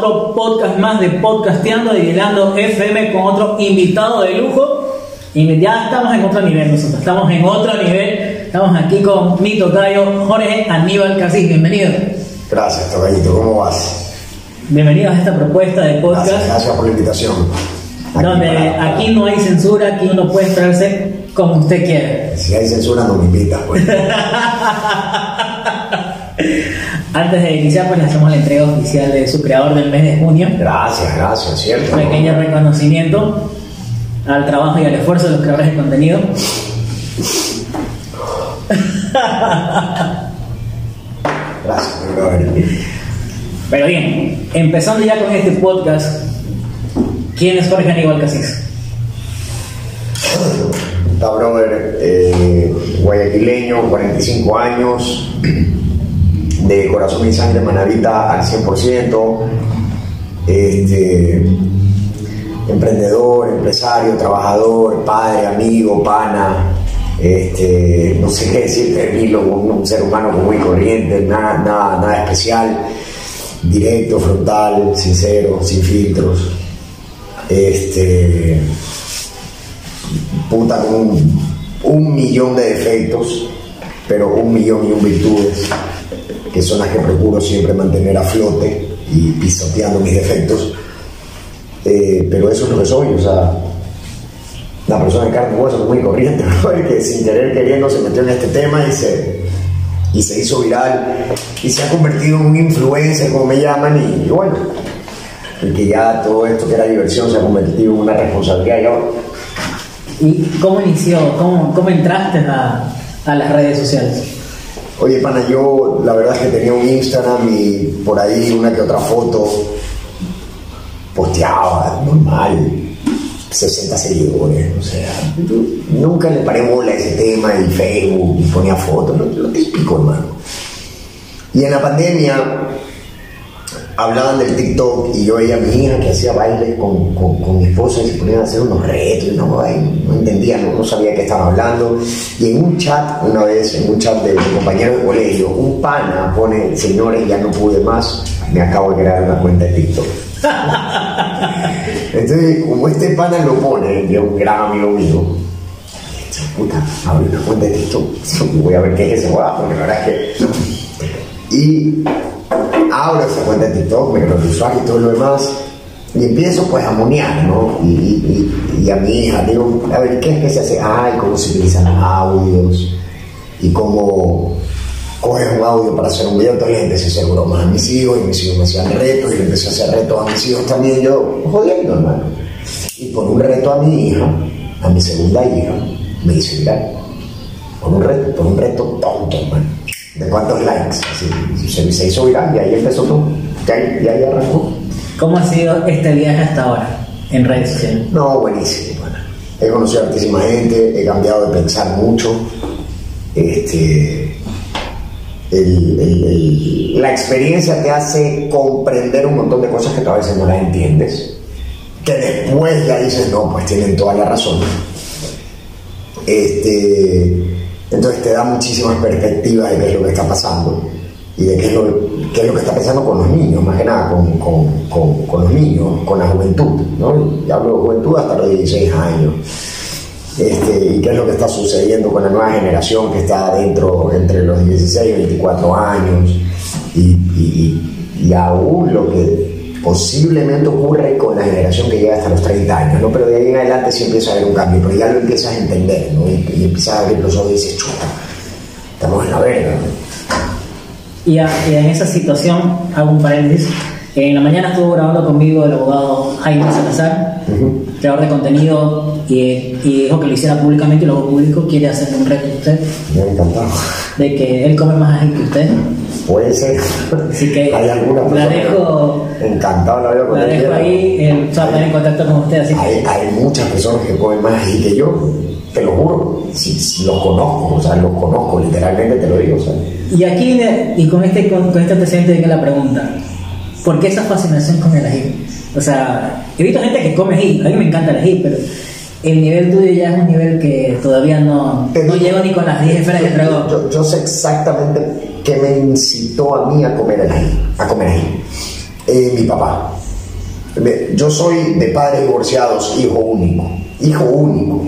otro podcast más de Podcasteando y Hilando FM con otro invitado de lujo. Y ya estamos en otro nivel nosotros, estamos en otro nivel. Estamos aquí con mi tocayo Jorge Aníbal Casís. Bienvenido. Gracias, Tocayito. ¿Cómo vas? Bienvenidos a esta propuesta de podcast. Gracias, gracias por la invitación. Aquí donde para... aquí no hay censura, aquí uno puede expresarse como usted quiere. Si hay censura, no me invitas, pues. Antes de iniciar, pues le hacemos la entrega oficial de su creador del mes de junio. Gracias, gracias, cierto. Un pequeño reconocimiento al trabajo y al esfuerzo de los creadores de contenido. Gracias. Pero bien, empezando ya con este podcast, ¿quién es Jorge Aníbal Casís? Está brother, eh, guayaquileño, 45 años, de corazón y sangre manavita al 100%, este, emprendedor, empresario, trabajador, padre, amigo, pana, este, no sé qué decir de un, un, ser humano muy corriente, nada, nada, nada especial, directo, frontal, sincero, sin filtros, este, puta con un, un millón de defectos, pero un millón y un virtudes, que son las que procuro siempre mantener a flote y pisoteando mis defectos. Eh, pero eso es lo que soy, o sea, la persona de carne y hueso muy corriente, ¿no? que sin querer queriendo se metió en este tema y se, y se hizo viral y se ha convertido en un influencer, como me llaman, y, y bueno, y que ya todo esto que era diversión se ha convertido en una responsabilidad y ahora. ¿Y cómo inició? ¿Cómo, cómo entraste a, a las redes sociales? Oye, pana, yo la verdad es que tenía un Instagram y por ahí una que otra foto posteaba, normal, 60 seguidores, o sea, nunca le paré bola a ese tema y Facebook y ponía fotos, lo típico, hermano. Y en la pandemia hablaban del TikTok y yo veía a mi hija que hacía bailes con, con, con, mi esposa y se ponían a hacer unos retos y no, no entendía, no, sabía qué estaban hablando. Y en un chat, una vez, en un chat de mi compañero de colegio, un pana pone, señores, ya no pude más, me acabo de crear una cuenta de TikTok. Entonces, como este pana lo pone, que es un gran amigo mío, puta, abrí una cuenta de TikTok, voy a ver qué es guapo, porque la verdad es que... Y abro esa cuenta de TikTok, me creo y todo lo demás, y empiezo pues a monear, ¿no? Y, y, y, a mi hija, digo, a ver, ¿qué es que se hace? Ay, cómo se utilizan los audios, y cómo coges un audio para hacer un video, entonces le empecé a hacer bromas a mis hijos, y mis hijos me hacían retos, y le empecé a hacer retos a mis hijos también, yo jodiendo, hermano. Y por un reto a mi hija, a mi segunda hija, me hice viral. Por un reto, por un reto tonto, hermano de cuántos likes, así, se, se, hizo viral y ahí empezó todo, y ahí, y ahí arrancó. ¿Cómo ha sido este viaje hasta ahora en redes sociales? No, buenísimo, bueno. He conocido a muchísima gente, he cambiado de pensar mucho. Este, el, el, el, la experiencia te hace comprender un montón de cosas que tú a veces no las entiendes, que después ya dices, no, pues tienen toda la razón. Este, entonces te da muchísimas perspectivas de qué es lo que está pasando y de qué es lo, que está pasando con los niños, más que nada con, con, con, los niños, con la juventud. ¿no? Y hablo de juventud hasta los 16 años. Este, y qué es lo que está sucediendo con la nueva generación que está dentro entre los 16 y 24 años y, y aún lo que posiblemente ocurre con la generación que llega hasta los 30 años, ¿no? Pero de ahí en adelante sí empieza a haber un cambio, pero ya lo empiezas a entender, ¿no? Y, y empiezas a abrir los ojos y dices, chuta, estamos en la verga, ¿no? Y, a, y, en esa situación, hago un paréntesis, en la mañana estuvo grabando conmigo el abogado Jaime Salazar, uh -huh. Creador de contenido, y, y, dijo que lo hiciera públicamente y luego público quiere hacerle un reto a usted. Me encantado. De que él come más ágil que usted. Puede ser. Así que hay alguna la dejo, encantado la veo con la dejo ahí, él se va a poner en contacto con usted. Así hay, que... hay muchas personas que comen más ágil que yo, te lo juro. Si, si los conozco, o sea, los conozco, literalmente te lo digo. O sea. Y aquí, y con este, con, con este antecedente, viene la pregunta: ¿por qué esa fascinación con el ají? O sea, he visto gente que come ají, a mí me encanta el ají, pero el nivel tuyo ya es un nivel que todavía no, no llego ni con las 10 esferas que traigo. Yo, yo, sé exactamente qué me incitó a mí a comer el ají, a comer ají. Eh, mi papá. Yo soy de padres divorciados, hijo único. Hijo único.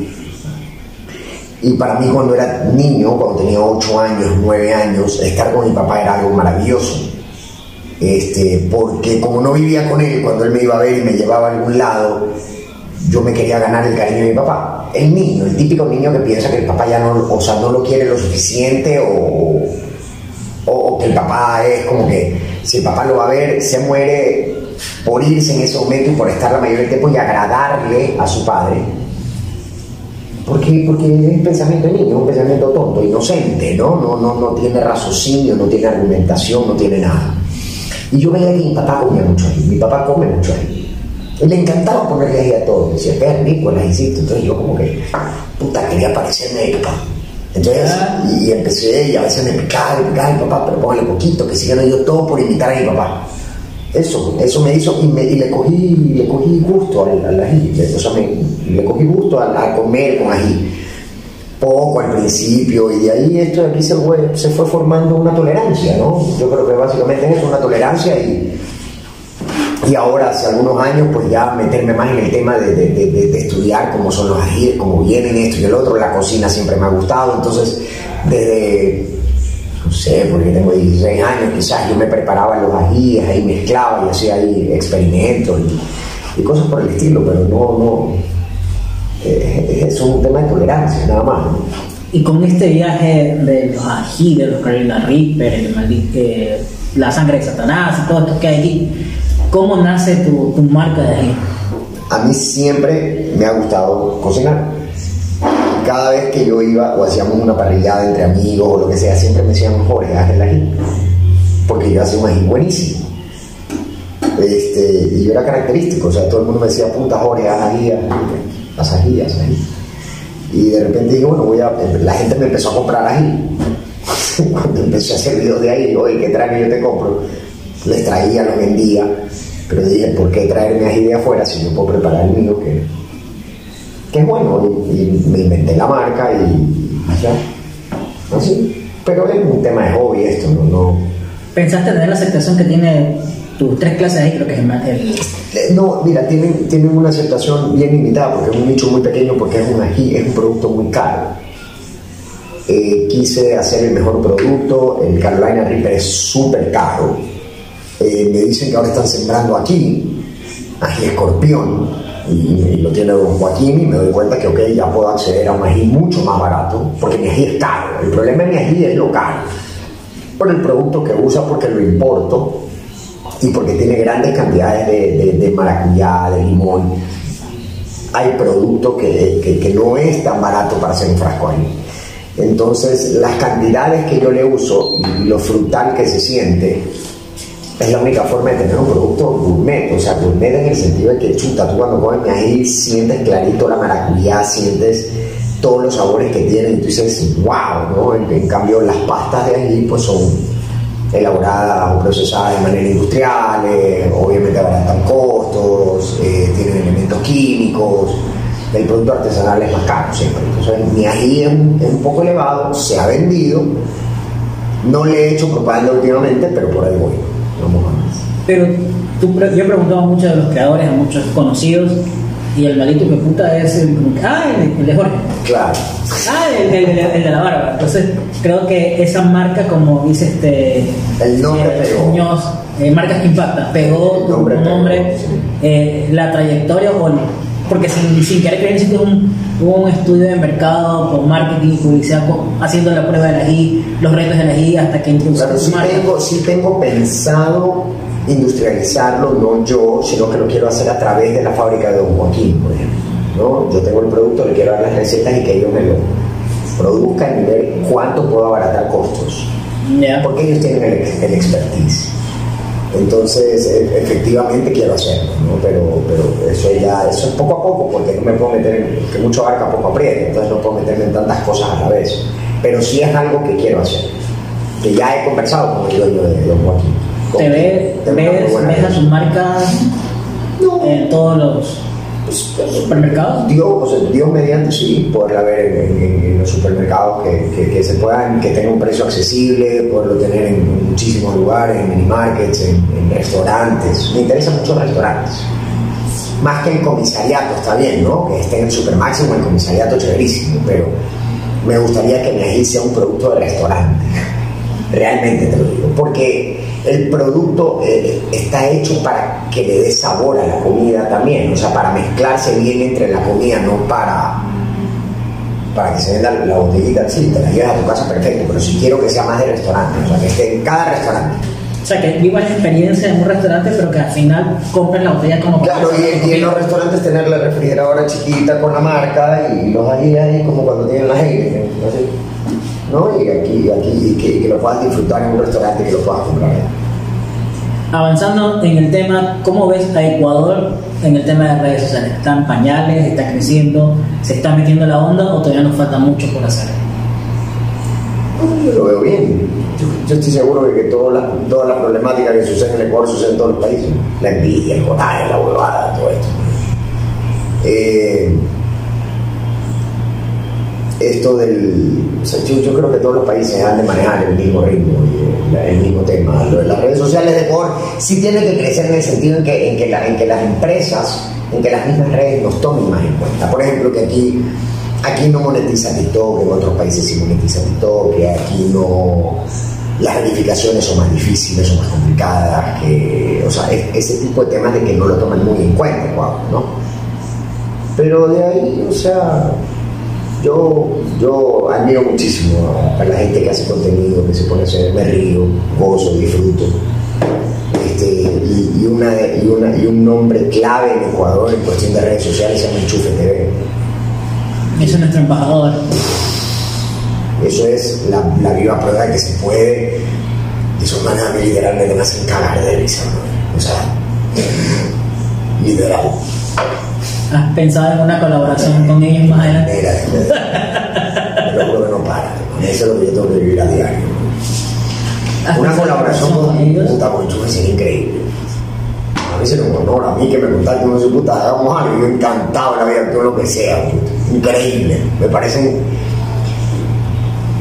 Y para mí cuando era niño, cuando tenía 8 años, 9 años, estar con mi papá era algo maravilloso. Este, porque como no vivía con él, cuando él me iba a ver y me llevaba a algún lado, yo me quería ganar el cariño de mi papá. El niño, el típico niño que piensa que el papá ya no, o sea, no lo quiere lo suficiente o, o, que el papá es como que si el papá lo va a ver, se muere por irse en ese momento y por estar la mayoría del tiempo y agradarle a su padre. Porque, porque es un pensamiento de niño, un pensamiento tonto, inocente, ¿no? No, no, no tiene raciocinio, no tiene argumentación, no tiene nada. Y yo veía que mi papá comía mucho ají, mi papá come mucho ají. Le encantaba ponerle ají a todo. Decía, qué rico el ajicito. Entonces yo como que, puta, quería parecerme a mi papá. Entonces, Ah. y, empecé, y a veces me picaba, me picaba mi papá, pero póngale poquito, que siga yo todo por imitar a mi papá. Eso, eso me hizo, y, me- y le, cogí, le cogí gusto al, al ají, o sea, me- le cogí gusto a, a comer con ají. Poco al principio, y de ahí esto de aquí se fue, se fue formando una tolerancia, ¿no? Yo creo que básicamente es una tolerancia y, y ahora hace algunos años pues ya meterme más en el tema de- de- de estudiar cómo son los ajíes, cómo vienen esto y el otro, la cocina siempre me ha gustado, entonces desde, no sé, porque tengo 16 años quizás yo me preparaba los ajíes, ahí mezclaba y hacía ahí experimentos y, y cosas por el estilo, pero no, no, eh, es un tema de tolerancia nada más. Y con este viaje de los ají, de los Carolina Reaper, el eh, la sangre de Satanás y todo esto que hay aquí, ¿cómo nace tu, tu marca de ají? A mí siempre me ha gustado cocinar. Cada vez que yo iba o hacíamos una parrillada entre amigos o lo que sea, siempre me decían, Jorge, haz el ají. Porque yo hacía un ají buenísimo. Este, y yo era característico, o sea, todo el mundo me decía, puta Jorge, haz ají, haz ají, haz ají, haz ají. Y de repente dije, bueno, voy a, la gente me empezó a comprar ají. Cuando empecé a hacer videos de ahí, oye, ¿qué trae que yo te compro? Les traía, los vendía. Pero dije, ¿por qué traerme ají de afuera si yo puedo preparar el mío que, que es bueno? Y, y me inventé la marca y ya. Así. Pero es un tema de hobby esto, no, no, ¿Pensaste tener la aceptación que tiene tus tres clases ají? Creo que es el, ma- el- Eh, No, mira, tienen, tienen una aceptación bien limitada porque es un nicho muy pequeño, porque es un ají, es un producto muy caro. Eh, quise hacer el mejor producto, el Carolina Reaper es súper caro. Eh, me dicen que ahora están sembrando aquí, ají escorpión, y, y lo tiene don Joaquín y me doy cuenta que ok, ya puedo acceder a un ají mucho más barato, porque mi ají es caro. El problema de mi ají es lo caro, por el producto que usa, porque lo importo y porque tiene grandes cantidades de, de- de maracuyá, de limón, hay producto que, que- que no es tan barato para hacer un frasco ahí. Entonces, las cantidades que yo le uso y lo frutal que se siente es la única forma de tener un producto gourmet. O sea, gourmet en el sentido de que, chuta, tú cuando comes ahí sientes clarito la maracuyá, sientes todos los sabores que tiene y tú dices, wow, ¿no? En, en cambio, las pastas de ají pues son elaboradas o procesadas de manera industrial, eh, obviamente abaratan costos, eh, tienen elementos químicos, el producto artesanal es más caro siempre. Entonces mi ají es un, poco elevado, se ha vendido, no le he hecho propaganda últimamente, pero por ahí voy, vamos a. Pero tú, yo he preguntado a muchos de los creadores, a muchos conocidos, y el malito que puta es el, como que, ah, el, el de Jorge. Claro, Ah, el, el- el- de la barba. Entonces, creo que esa marca, como dice este. El nombre eh, pegó. Muñoz, eh, marcas que impactan, pegó El tu nombre sí. eh, la trayectoria, o el- porque sin, sin querer creer, un, hubo un estudio de mercado con marketing y publicidad, con- haciendo la prueba del ají, los retos del ají, hasta que introduciste Claro, tengo, sí tengo pensado industrializarlo, no yo, sino que lo quiero hacer a través de la fábrica de Don Joaquín, por ejemplo. ¿no? Yo tengo el producto, le quiero dar las recetas y que ellos me lo produzcan y ver cuánto puedo abaratar costos. Porque ellos tienen el, el expertise. Entonces, e- efectivamente quiero hacerlo, ¿no? pero, pero eso ya, eso es poco a poco, porque no me puedo meter en, que mucho abarca poco aprieta, entonces no puedo meterme en tantas cosas a la vez. Pero sí es algo que quiero hacer, que ya he conversado con el dueño de Don Joaquín. ¿Te ves, ves, ves a tu relación. marca No. en todos los. pues, ¿Supermercados? Dios, o sea, Dios mediante sí, poderla ver en, en- en los supermercados que, que- que se puedan, que tenga un precio accesible, poderlo tener en muchísimos lugares, en minimarkets, en, en restaurantes. Me interesan mucho los restaurantes. Más que en comisariato, está bien, ¿no? Que esté en el supermáximo, el comisariato chéverísimo, pero me gustaría que mi ají sea un producto de restaurante. Realmente te lo digo, porque el producto eh, está hecho para que le dé sabor a la comida también, o sea, para mezclarse bien entre la comida, no para para que se venda la botellita, sí, te la llevas a tu casa perfecto, pero si quiero que sea más de restaurante, o sea, que esté en cada restaurante. O sea, que vivas la experiencia en un restaurante, pero que al final compres la botella como Claro, y, y en los restaurantes tener la refrigeradora chiquita con la marca y los ají ahí como cuando tienen las aire, ¿no? Y aquí, aquí que, que lo puedas disfrutar en un restaurante, que lo puedas comprar. Avanzando en el tema, ¿cómo ves a Ecuador en el tema de redes sociales? ¿Están pañales? ¿Está creciendo? ¿Se está metiendo la onda o todavía nos falta mucho por hacer? No, Yo lo veo bien. Yo, yo estoy seguro de que toda la, toda la problemática que sucede en Ecuador sucede en todos los países. La envidia, el coraje, la huevada, todo esto. Eh, esto del... yo, creo que todos los países han de manejar el mismo ritmo, y el, el mismo tema. Las redes sociales de Ecuador sí tiene que crecer en el sentido en que, en que, la- en que las empresas, en que las mismas redes nos tomen más en cuenta. Por ejemplo, que aquí, aquí no monetiza TikTok, en otros países sí monetiza TikTok, que aquí no... Las verificaciones son más difíciles, son más complicadas, que, o sea, es- ese tipo de temas de que no lo toman muy en cuenta, Ecuador, ¿no? Pero de ahí, o sea, yo, yo admiro muchísimo a, la gente que hace contenido, que se pone a hacer, me río, gozo, disfruto. Este, y, y una, y, una, y un nombre clave en Ecuador en cuestión de redes sociales se llama Enchufe TV. Ese es nuestro embajador. Eso es la, la viva prueba de que se puede. Esos manes a mí literalmente me hacen cagar de risa, ¿no? O sea, literal. ¿Has pensado en una colaboración con ellos más adelante? Mira, te lo juro que no para. Eso es lo que yo tengo que vivir a diario. ¿Has Una colaboración con ellos? puta con Chume sería increíble. A mí sería un honor, a mí que me contacten con su puta, hagamos algo, yo encantado la vida, todo lo que sea, increíble. Me parecen.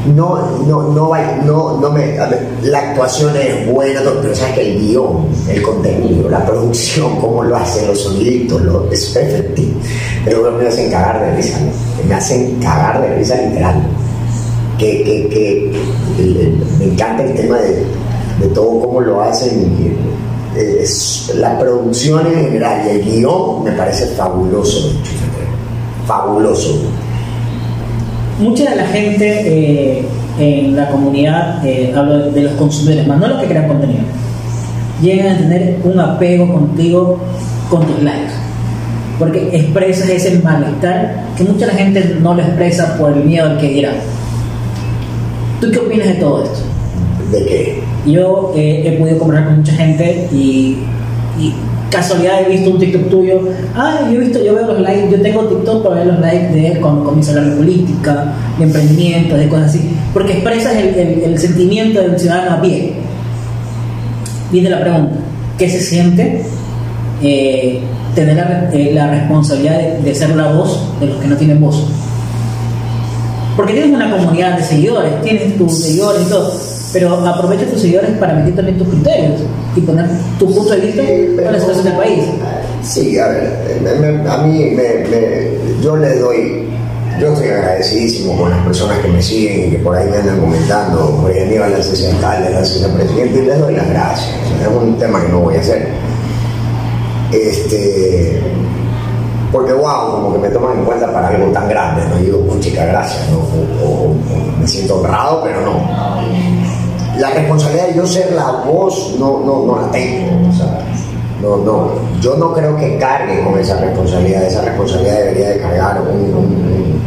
No, no, no, no, no me. ver, la actuación es buena, pero sabes que el guion, el contenido, la producción, cómo lo hacen, los soniditos, lo, es efectivo. Pero me hacen cagar de risa, ¿no? me hacen cagar de risa literal que, que, que me encanta el tema de, de todo cómo lo hacen. eh, es, la producción en general y el guion me parece fabuloso. Fabuloso. Mucha de la gente eh, en la comunidad, eh, hablo de, de los consumidores, más no los que crean contenido, llegan a tener un apego contigo con tus likes. Porque expresas ese malestar que mucha la gente no lo expresa por el miedo al que dirá. ¿Tú qué opinas de todo esto? De que Yo eh, he podido conversar con mucha gente y, y casualidad he visto un TikTok tuyo. Ah, yo he visto, yo veo los likes, yo tengo TikTok para ver los likes de cuando comienza a hablar de política, de emprendimiento, de cosas así. Porque expresas el, el- el sentimiento del ciudadano a pie. Viene la pregunta, ¿qué se siente eh, tener la, eh, responsabilidad de, de ser la voz de los que no tienen voz? Porque tienes una comunidad de seguidores, tienes tus seguidores y todo, pero aprovecha tus seguidores para meter también tus criterios y poner tu punto de vista en la situación del país. Sí, a ver, me- me- a mí me, me- yo le doy, yo estoy agradecidísimo con las personas que me siguen y que por ahí me andan comentando, oye, Aníbal, haces alcalde, haces presidente, y les doy las gracias. Es un tema que no voy a hacer. Este, porque wow, como que me toman en cuenta para algo tan grande, no digo, "Oh, chica, gracias, ¿no? O, o- o me siento honrado, pero no. La responsabilidad de yo ser la voz no, no, no la tengo. No, no, yo no creo que cargue con esa responsabilidad. Esa responsabilidad debería de cargar un, un-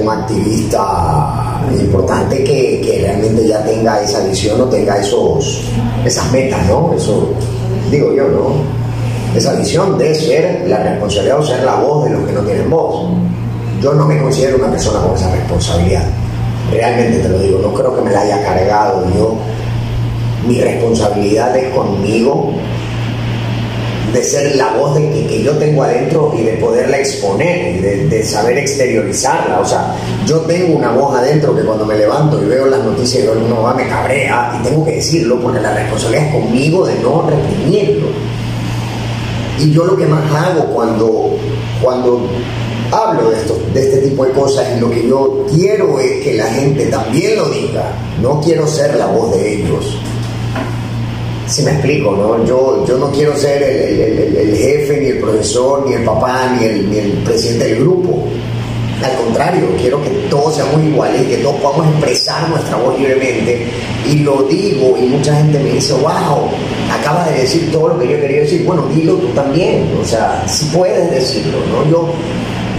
un activista importante que, que realmente ya tenga esa visión o tenga esos, esas metas, ¿no? Eso, digo yo, ¿no? Esa visión de ser la responsabilidad o ser la voz de los que no tienen voz. Yo no me considero una persona con esa responsabilidad. Realmente te lo digo, no creo que me la haya cargado yo. Mi responsabilidad es conmigo de ser la voz de que, yo tengo adentro y de poderla exponer y de, saber exteriorizarla. O sea, yo tengo una voz adentro que cuando me levanto y veo las noticias y uno va, me cabrea y tengo que decirlo porque la responsabilidad es conmigo de no reprimirlo. Y yo lo que más hago cuando, cuando hablo de, esto, de este tipo de cosas y lo que yo quiero es que la gente también lo diga. No quiero ser la voz de ellos. Si me explico, ¿no? Yo, yo no quiero ser el, el- el- jefe, ni el profesor, ni el papá, ni el, ni el presidente del grupo. Al contrario, quiero que todos seamos iguales y que todos podamos expresar nuestra voz libremente. Y lo digo, y mucha gente me dice, wow, acabas de decir todo lo que yo quería decir. Bueno, dilo tú también, o sea, si puedes decirlo, ¿no? Yo,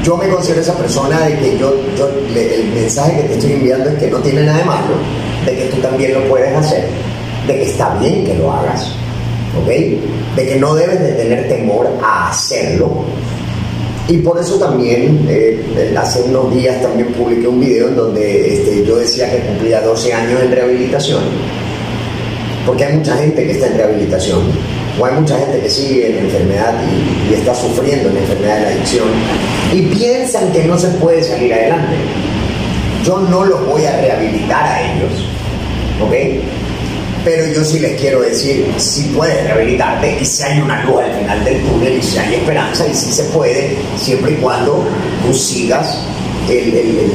yo me considero esa persona de que yo, el mensaje que te estoy enviando es que no tiene nada de malo, de que tú también lo puedes hacer, de que está bien que lo hagas, ¿ok? De que no debes de tener temor a hacerlo. Y por eso también, eh, hace unos días también publiqué un video en donde este, yo decía que cumplía 12 años en rehabilitación, porque hay mucha gente que está en rehabilitación, o hay mucha gente que sigue en enfermedad y, y está sufriendo en enfermedad de la adicción, y piensan que no se puede salir adelante. Yo no los voy a rehabilitar a ellos, ¿ok? Pero yo sí les quiero decir, si puedes rehabilitarte y si hay una luz al final del túnel y si hay esperanza y si se puede, siempre y cuando tú sigas el, el-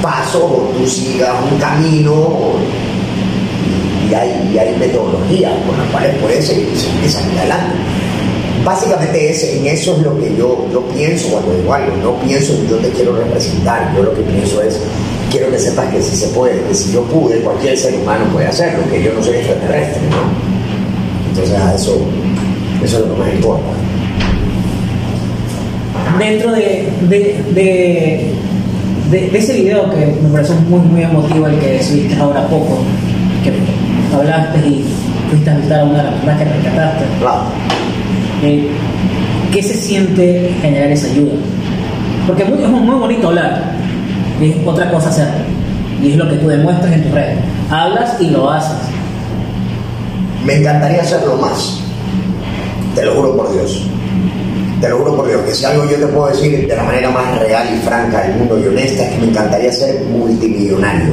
paso o tú sigas un camino o- y, hay, y hay metodologías con las cuales puedes seguir, seguir adelante. Básicamente es, en eso es lo que yo, yo pienso cuando digo algo, no pienso en yo te quiero representar, yo lo que pienso es, quiero que sepas que si se puede, que si yo pude, cualquier ser humano puede hacerlo, que yo no soy extraterrestre, ¿no? Entonces eso, eso es lo que más importa. Dentro de, de, de, de- de ese video que me pareció muy, muy emotivo, el que subiste ahora poco, que hablaste y fuiste a visitar a una de las personas que rescataste, Claro. eh, ¿qué se siente generar esa ayuda? Porque es muy, es muy bonito hablar, es otra cosa hacerlo, y es lo que tú demuestras en tus redes. Hablas y lo haces. Me encantaría hacerlo más. Te lo juro por Dios. Te lo juro por Dios, que si algo yo te puedo decir de la manera más real y franca del mundo y honesta es que me encantaría ser multimillonario.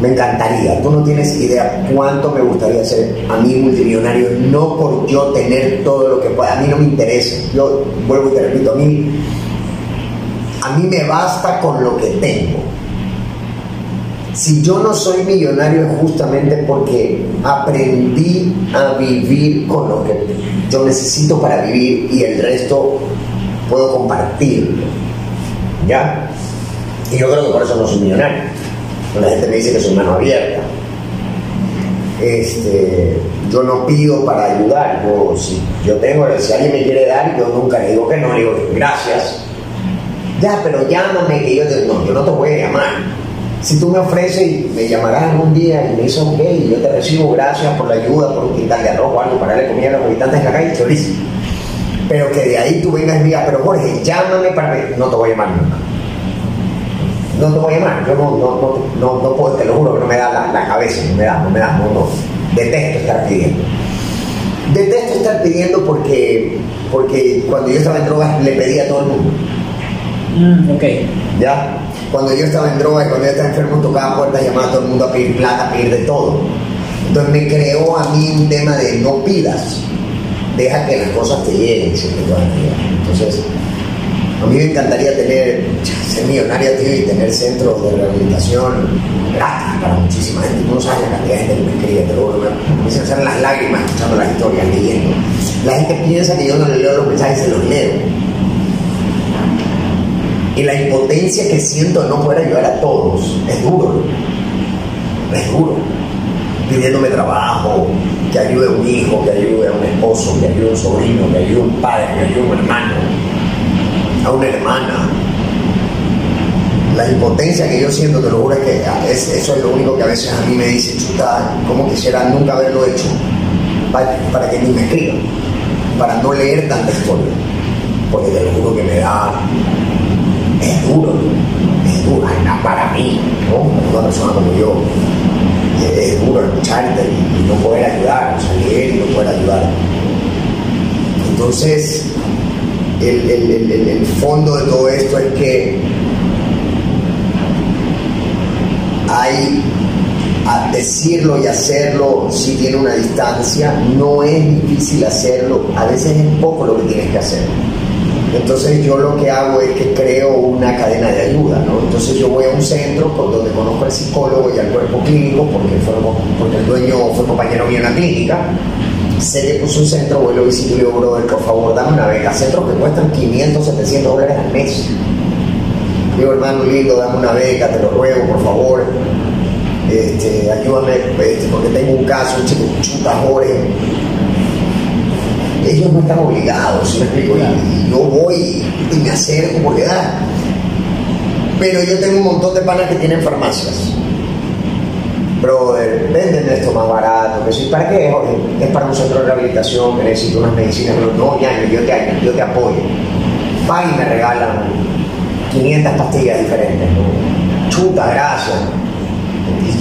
Me encantaría. Tú no tienes idea cuánto me gustaría ser a mí multimillonario, no por yo tener todo lo que pueda. A mí no me interesa. Yo vuelvo y te repito, a mí, a mí me basta con lo que tengo. Si yo no soy millonario es justamente porque aprendí a vivir con lo que yo necesito para vivir y el resto puedo compartirlo. ¿Ya? Y yo creo que por eso no soy millonario. La gente me dice que soy mano abierta. Este, yo no pido para ayudar. Yo, si yo tengo, si alguien me quiere dar, yo nunca le digo que no, le digo gracias. Ya, pero llámame que yo te... No, yo no te voy a llamar. Si tú me ofreces y me llamarás algún día y me dices, ok, yo te recibo, gracias por la ayuda, por un quintal de arroz o algo para darle comida a los habitantes de la calle, listo. Pero que de ahí tú vengas y digas, pero Jorge, llámame para que... No te voy a llamar nunca. No te voy a llamar, yo no, no, no, no, puedo, te lo juro que no me da la, la cabeza, no me da, no me da, no, no. Detesto estar pidiendo. Detesto estar pidiendo porque, porque cuando yo estaba en drogas le pedía a todo el mundo. Mm, ok. ¿ya? Cuando yo estaba en droga y cuando yo estaba enfermo tocaba puertas, llamaba a todo el mundo a pedir plata, a pedir de todo. Entonces me creó a mí un tema de no pidas, deja que las cosas te lleguen. Entonces, a mí me encantaría tener, ser millonario, tío, y tener centros de rehabilitación gratis para muchísima gente. Tú no sabes la cantidad de gente que me escribe, te lo juro, me las lágrimas escuchando las historias, leyendo. La gente piensa que yo no le leo los mensajes, se los leo y la impotencia que siento de no poder ayudar a todos es duro. Es duro. Pidiéndome trabajo, que ayude a un hijo, que ayude a un esposo, que ayude a un sobrino, que ayude a un padre, que ayude a un hermano, a una hermana. La impotencia que yo siento, te lo juro, es que es- eso es lo único que a veces a mí me dice, chuta, ¿cómo quisiera nunca haberlo hecho? Para, para que ni me escriban, para no leer tanta historia. Porque te lo juro que me da para mí, ¿no? Una persona como yo, es, es duro y, no poder ayudar, o sea, y no poder ayudar. Entonces, el, el- el- fondo de todo esto es que hay decirlo y hacerlo si tiene una distancia, no es difícil hacerlo, a veces es poco lo que tienes que hacer. Entonces yo lo que hago es que creo una cadena de ayuda, ¿no? Entonces yo voy a un centro con- donde conozco al psicólogo y al cuerpo clínico, porque, el dueño fue compañero mío en la clínica, sé que puso un centro, voy lo visito y digo, brother, por favor, dame una beca, centros que cuestan 500, 700 dólares al mes. Digo, hermano lindo, dame una beca, te lo ruego, por favor. Este, ayúdame, este, porque tengo un caso, un chico chuta. Ellos no están obligados, ¿sí? Y, yo voy y me acerco porque da. Pero yo tengo un montón de panas que tienen farmacias. Brother, venden esto más barato. ¿Para qué, Jorge? Es para un centro de rehabilitación que necesito unas medicinas. Pero no, ya, yo te, yo te apoyo. Van y me regalan 500 pastillas diferentes. Chuta, gracias.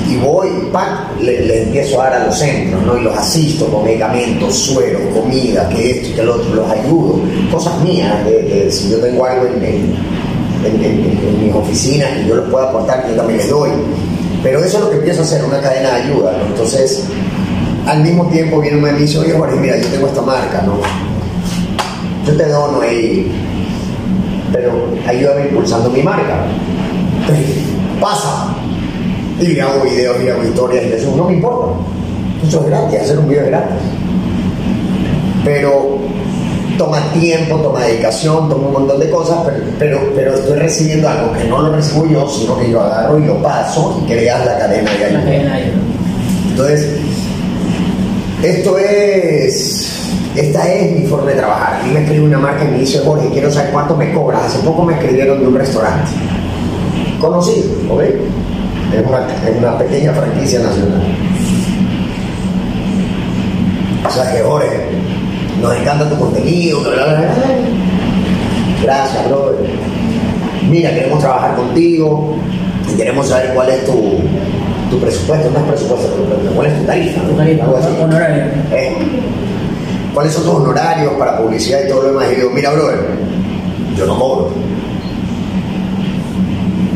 Y, y voy, ¡pac! le, le empiezo a dar a los centros, ¿no? Y los asisto con medicamentos, sueros, comida, que esto y que lo otro, los ayudo. Cosas mías, si yo tengo algo en, mis oficinas y yo les puedo aportar, yo también les doy. Pero eso es lo que empiezo a hacer, una cadena de ayuda, ¿no? Entonces, al mismo tiempo viene uno y me dice, oye Jorge, mira, yo tengo esta marca, ¿no? Yo te dono ahí, pero ayúdame impulsando mi marca. Entonces, pasa. Y le hago videos y hago historias y eso no me importa. Eso es gratis, hacer un video es gratis. Pero toma tiempo, toma dedicación, toma un montón de cosas, pero, pero, pero estoy recibiendo algo que no lo recibo yo, sino que yo agarro y lo paso y creas la de cadena de ayuda. Entonces, esto es, esta es mi forma de trabajar. A mí me escribe una marca y me dice, Jorge, quiero saber cuánto me cobras. Hace poco me escribieron de un restaurante. Conocido, ¿ok? Es una, es una pequeña franquicia nacional. O sea que, Jorge, nos encanta tu contenido. Gracias, brother. Mira, queremos trabajar contigo y queremos saber cuál es tu, tu presupuesto, no es presupuesto, pero cuál es tu tarifa, ¿no? Tu tarifa, honorario. Eh, ¿Cuáles son tus honorarios para publicidad y todo lo demás? Y digo, mira, brother, yo no cobro.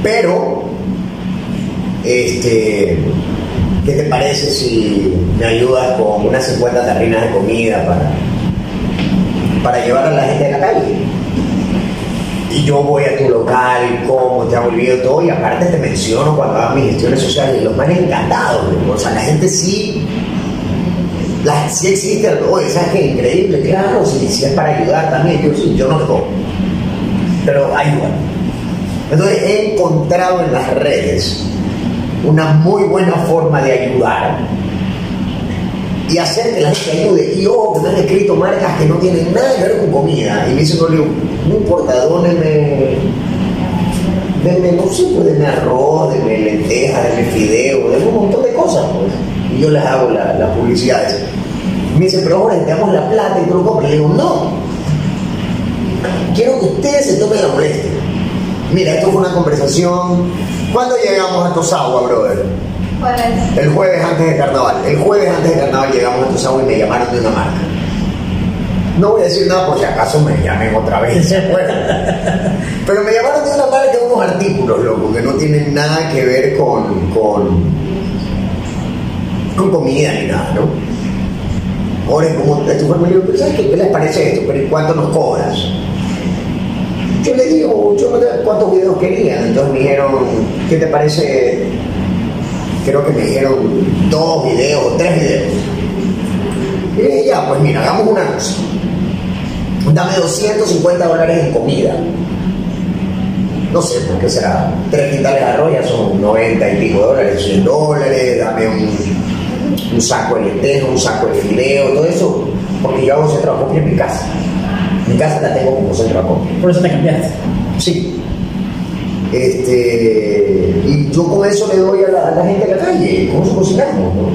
Pero, este, ¿qué te parece si me ayudas con unas 50 tarrinas de comida para, para llevar a la gente de la calle? Y yo voy a tu local, como te hago el video todo, y aparte te menciono cuando hago mis gestiones sociales, los van encantados, o sea, la gente sí la, existe, oye, ¿sabes qué? Increíble, claro, si, si es para ayudar también, yo, yo no te cobro, pero ayuda. Entonces he encontrado en las redes una muy buena forma de ayudar y hacer que la gente ayude. Y ojo, que me han escrito marcas que no tienen nada que ver con comida. Y me dicen, no, no importa, dóneme, denme, no sé, pues denme arroz, denme lentejas, denme fideo, denme un montón de cosas, pues. Y yo les hago la, la publicidad. esa. Me dicen, pero ahora te damos la plata y tú lo compras. Le digo, no. Quiero que ustedes se tomen la molestia. Mira, esto fue una conversación. ¿Cuándo llegamos a Tosagua, brother? Pues, El jueves antes de carnaval. El jueves antes de carnaval llegamos a Tosagua y me llamaron de una marca. No voy a decir nada por si acaso me llamen otra vez. Pero me llamaron de una marca unos artículos, loco, que no tienen nada que ver con, con, con comida ni nada, ¿no? Ahora es como ¿sabes qué, qué les parece esto? ¿Pero ¿y cuánto nos cobras? Yo le digo, yo no sé cuántos videos querían, entonces me dijeron, ¿qué te parece? Creo que me dijeron dos videos tres videos. Y le dije, ya, pues mira, hagamos una cosa. Dame 250 dólares en comida. No sé, ¿por qué será? Tres quintales de arroz ya son 90 y pico dólares, 100 dólares. Dame un, un saco de lentejas, un saco de fideo, todo eso. Porque yo hago de acopio en mi casa. Mi casa la tengo como centro de acopio. Por eso te cambiaste. Sí. Este, y yo con eso le doy a la, a la gente de la calle, con eso cocinamos, ¿no?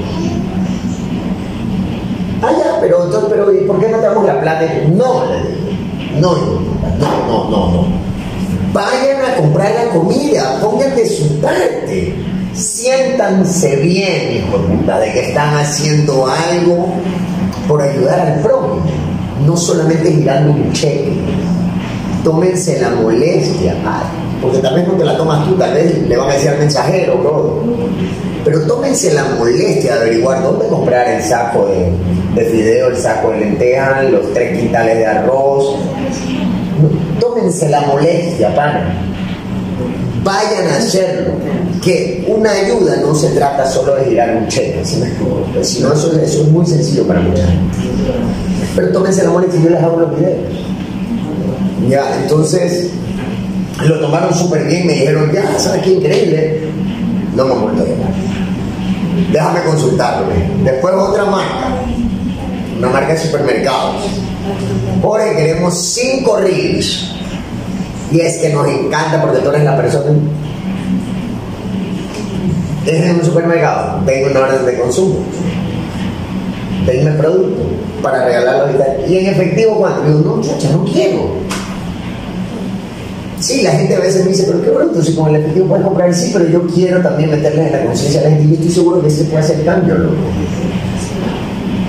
Ah, ya, pero entonces, pero ¿y por qué no te damos la plata? No, no, no, no, no, no. Vayan a comprar la comida, pongan de su parte. Siéntanse bien, hijo de puta, de que están haciendo algo por ayudar al prójimo. No solamente girando un cheque, tómense la molestia, porque tal vez no te la tomas tú, tal vez le van a decir al mensajero, bro. Pero tómense la molestia de averiguar dónde comprar el saco de, de fideo, el saco de lentejas, los tres quintales de arroz. Tómense la molestia, padre. Vayan a hacerlo. Que una ayuda no se trata solo de girar un cheque, sino eso, eso es muy sencillo para mucha. Pero tómense la molestia y yo les hago los videos. Ya, entonces lo tomaron súper bien, me dijeron, ya, ¿sabes qué increíble? No me han vuelto a llamar. Déjame consultarlo. Después otra marca, una marca de supermercados. Jorge, queremos cinco reels. Y es que nos encanta porque tú eres la persona. Es en un supermercado, tengo una orden de consumo. Denme el producto para regalarlo ahorita. Y en efectivo, cuando digo, no, chacha, no quiero. Sí, la gente a veces me dice, pero qué bruto, si con el efectivo puedes comprar, sí, pero yo quiero también meterle en la conciencia a la gente yo estoy seguro que se puede hacer cambio, loco.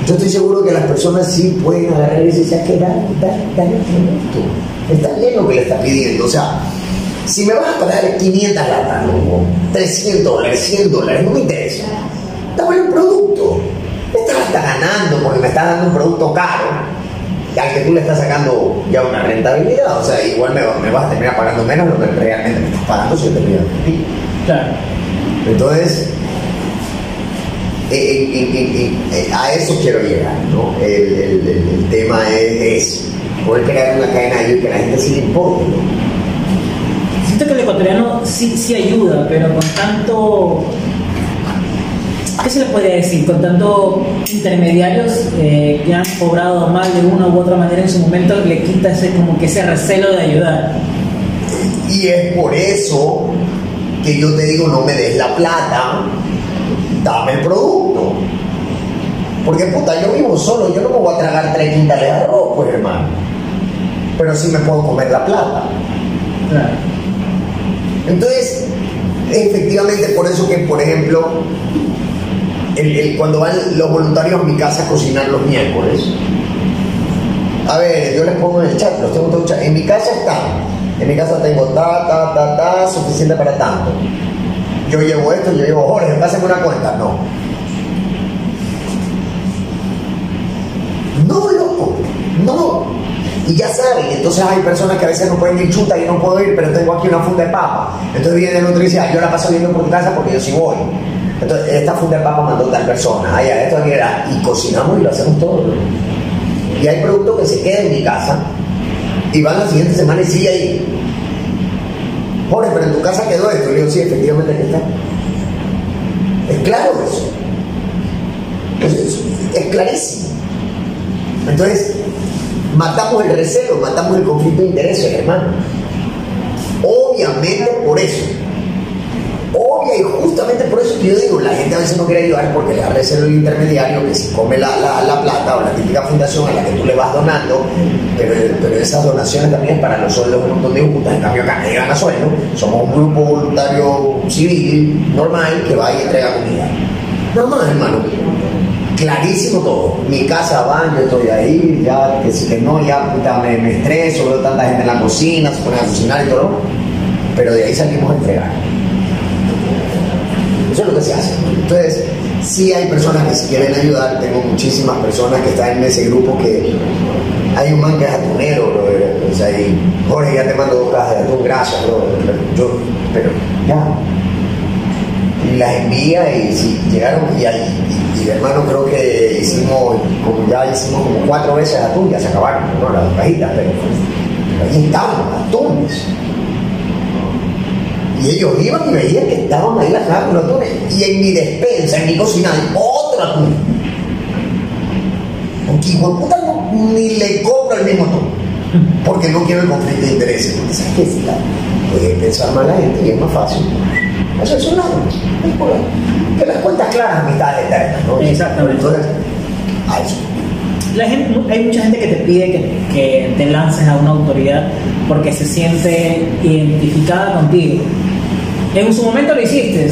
Yo estoy seguro que las personas sí pueden agarrar ¿sabes qué? Dale, dale, dale producto. Está bien lo que le está pidiendo, o sea, si me vas a pagar 500 latas, loco, 300 dólares, 100 dólares, no me interesa. Dame el producto. Me estás hasta ganando porque me estás dando un producto caro al que tú le estás sacando ya una rentabilidad, o sea, igual me, me vas a terminar pagando menos lo que realmente me estás pagando si yo te pido Claro. Entonces, eh, eh, eh, a eso quiero llegar, ¿no? El, el, el tema es, poder crear una cadena de y que la gente sí le importe, ¿no? Siento que el ecuatoriano sí, sí ayuda, pero con tanto ¿qué se le podría decir? Con tanto intermediarios eh, que han cobrado mal de una u otra manera en su momento, le quita ese, como que ese recelo de ayudar. Y es por eso que yo te digo, no me des la plata, dame el producto. Porque puta, yo vivo solo, yo no me voy a tragar tres quintales de arroz, pues hermano. Pero sí me puedo comer la plata. Claro. Entonces, efectivamente por eso que, por ejemplo, cuando van los voluntarios a mi casa a cocinar los miércoles, a ver, yo les pongo en el chat, los tengo todos En mi casa está, en mi casa tengo ta, ta, ta, ta, suficiente para tanto. Yo llevo esto, yo llevo Jorge, pásenme una cuenta. No. No, loco, no. Y ya saben, entonces hay personas que a veces no pueden ir chuta y no puedo ir, pero tengo aquí una funda de papa. Entonces viene el otro y dice, yo la paso viendo por tu casa porque yo sí voy. Entonces, esta funda de papa mandó tal persona, allá, esto aquí era, y cocinamos y lo hacemos todo. Y hay productos que se quedan en mi casa y van la siguiente semana y sigue ahí. Jorge, pero en tu casa quedó esto. Y digo, sí, efectivamente que está. Es claro eso. Es, es clarísimo. Entonces, matamos el recelo, matamos el conflicto de intereses, hermano. Obviamente por eso Obvia y justamente por eso que yo digo, la gente a veces no quiere ayudar porque le da recelo el intermediario que si come la, la, plata o la típica fundación a la que tú le vas donando, pero, esas donaciones también para los sueldos un montón de putas, en cambio acá llegan a sueldo, somos un grupo voluntario civil normal que va y entrega comida. Normal, hermano. Clarísimo todo. Mi casa, baño, estoy ahí, ya que si que no, ya puta, me, me estreso, veo tanta gente en la cocina, se ponen a cocinar y todo, pero de ahí salimos a entregar. Eso es lo que se hace. Entonces, sí hay personas que si quieren ayudar, tengo muchísimas personas que están en ese grupo que hay un man que es atunero, bro. O sea, y Jorge, ya te mando dos cajas de atún, gracias, bro. Yo, pero ya. Las envía y si llegaron y, y, y, hermano creo que hicimos, como ya hicimos como cuatro veces atún, ya se acabaron, ¿no? Las cajitas, pero, pero ahí estaban, atunes. Y ellos iban y veían que estaban ahí las atunes. Y en mi despensa, en mi cocina, hay otro atún. Porque igual puta ni le compro el mismo atún. Porque no quiero el conflicto de intereses. Porque sabes qué, puede pensar mal la gente y es más fácil. Eso es una que las cuentas claras, amistades eternas, ¿no? Exactamente. Entonces, a eso. La gente, hay mucha gente que te pide que, que, te lances a una autoridad porque se siente identificada contigo. En su momento lo hiciste,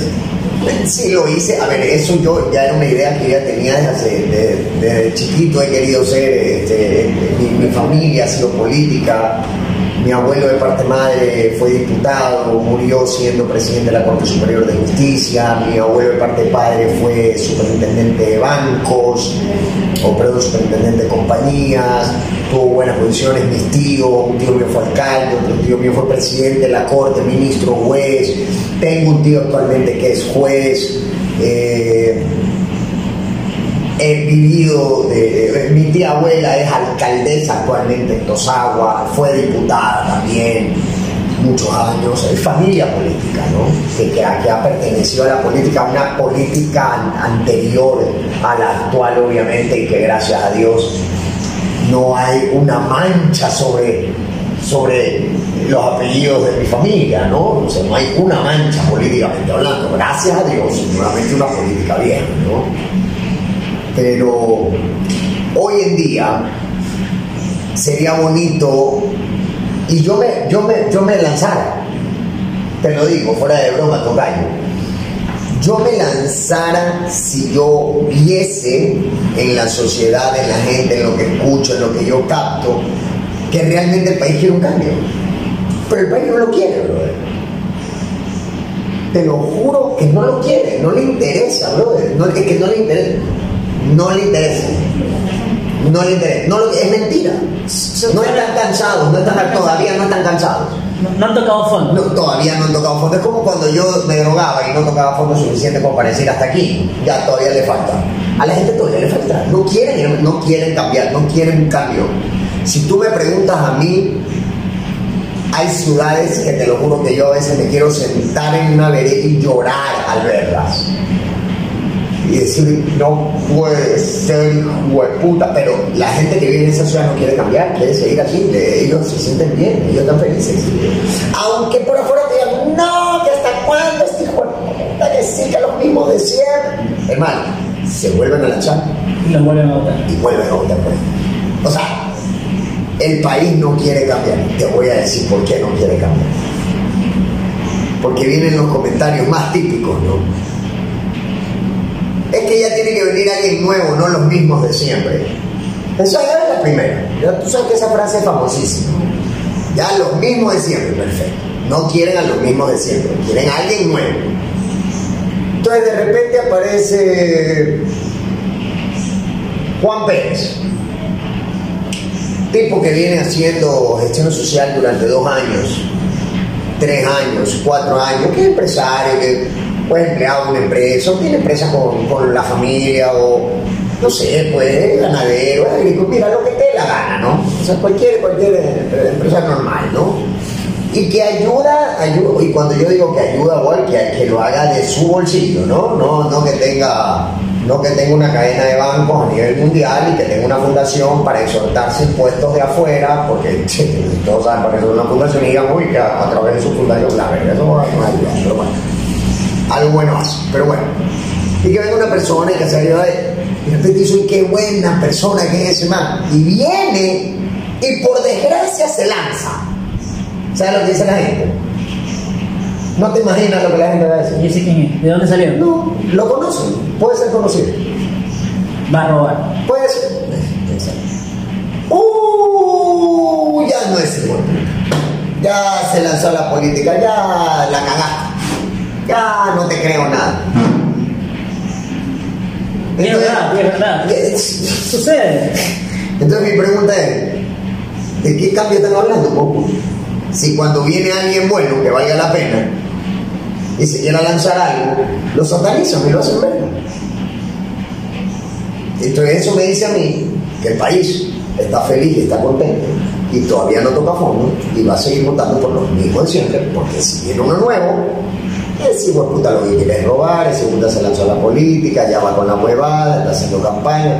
Sí, lo hice. A ver, eso yo ya era una idea que ya tenía desde, hace, desde, chiquito. He querido ser, este, mi, mi, familia ha sido política. Mi abuelo de parte madre fue diputado, murió siendo presidente de la Corte Superior de Justicia. Mi abuelo de parte padre fue superintendente de bancos, o perdón, superintendente de compañías. Tuvo buenas posiciones. Mis tíos, un tío mío fue alcalde, otro tío mío fue presidente de la Corte, ministro, juez. Tengo un tío actualmente que es juez. Eh, he vivido, de, mi tía abuela es alcaldesa actualmente en Tosagua, fue diputada también muchos años, es familia política, ¿no? Que, ha pertenecido a la política, una política anterior a la actual obviamente y que gracias a Dios no hay una mancha sobre, sobre los apellidos de mi familia, ¿no? O sea, no hay una mancha políticamente hablando, gracias a Dios, nuevamente una política bien, ¿no? Pero hoy en día sería bonito y yo me, yo me, yo me lanzara, te lo digo, fuera de broma, tocayo. Yo me lanzara si yo viese en la sociedad, en la gente, en lo que escucho, en lo que yo capto, que realmente el país quiere un cambio. Pero el país no lo quiere, brother. Te lo juro que no lo quiere, no le interesa, brother. No, es que no le interesa no le interesa. No le interesa. No, es mentira. No están cansados, no están, todavía no están cansados. No, han tocado fondo. todavía no han tocado fondo. Es como cuando yo me drogaba y no tocaba fondo suficiente como para decir hasta aquí. Ya todavía le falta. A la gente todavía le falta. No quieren, no quieren cambiar, no quieren un cambio. Si tú me preguntas a mí, hay ciudades que te lo juro que yo a veces me quiero sentar en una vereda y llorar al verlas y decir, no puede ser puta, pero la gente que vive en esa ciudad no quiere cambiar, quiere seguir así, ellos se sienten bien, ellos están felices. Aunque por afuera te digan, no, que hasta cuándo este de que sí, que los mismos de siempre. Hermano, se vuelven a lanzar. Y los vuelven a votar. Y vuelven a votar por O sea, el país no quiere cambiar. Te voy a decir por qué no quiere cambiar. Porque vienen los comentarios más típicos, ¿no? Es que ya tiene que venir alguien nuevo, no los mismos de siempre. Eso ya es la primera. Ya tú sabes que esa frase es famosísima. Ya los mismos de siempre, perfecto. No quieren a los mismos de siempre, quieren a alguien nuevo. Entonces de repente aparece Juan Pérez, tipo que viene haciendo gestión social durante dos años, tres años, cuatro años, que es empresario, que pues empleado de una empresa, o tiene empresa con, con, la familia, o no sé, pues ganadero, mira lo que te dé la gana, ¿no? O sea, cualquier, cualquier empresa normal, ¿no? Y que ayuda, ayuda, y cuando yo digo que ayuda, igual, que, que lo haga de su bolsillo, ¿no? No, no que tenga no que tenga una cadena de bancos a nivel mundial y que tenga una fundación para exhortarse impuestos de afuera, porque todos saben por qué es una fundación y digan, uy, que a, través de su fundación, la verdad, eso no ayuda, pero bueno algo bueno hace. Pero bueno, y que venga una persona y que se ayuda y de repente dice, qué buena persona que es ese man. Y viene y por desgracia se lanza. ¿Sabes lo que dice la gente? No te imaginas lo que la gente va a decir. ¿Y ese quién es? ¿De dónde salió? No, lo conocen. Puede ser conocido. Va a robar. Puede ser. Uh, ya no es igual. Ya se lanzó a la política, ya la cagaste ya no te creo nada. Es verdad, es verdad. Sucede. Entonces mi pregunta es, ¿de qué cambio están hablando, poco? Si cuando viene alguien bueno que valga la pena y se quiera lanzar algo, lo satanizan y lo hacen ver. Entonces eso me dice a mí que el país está feliz y está contento y todavía no toca fondo y va a seguir votando por los mismos de siempre, porque si viene uno nuevo, ese hijo puta lo que quiere es robar, ese puta se lanzó a la política, ya va con la huevada, está haciendo campaña.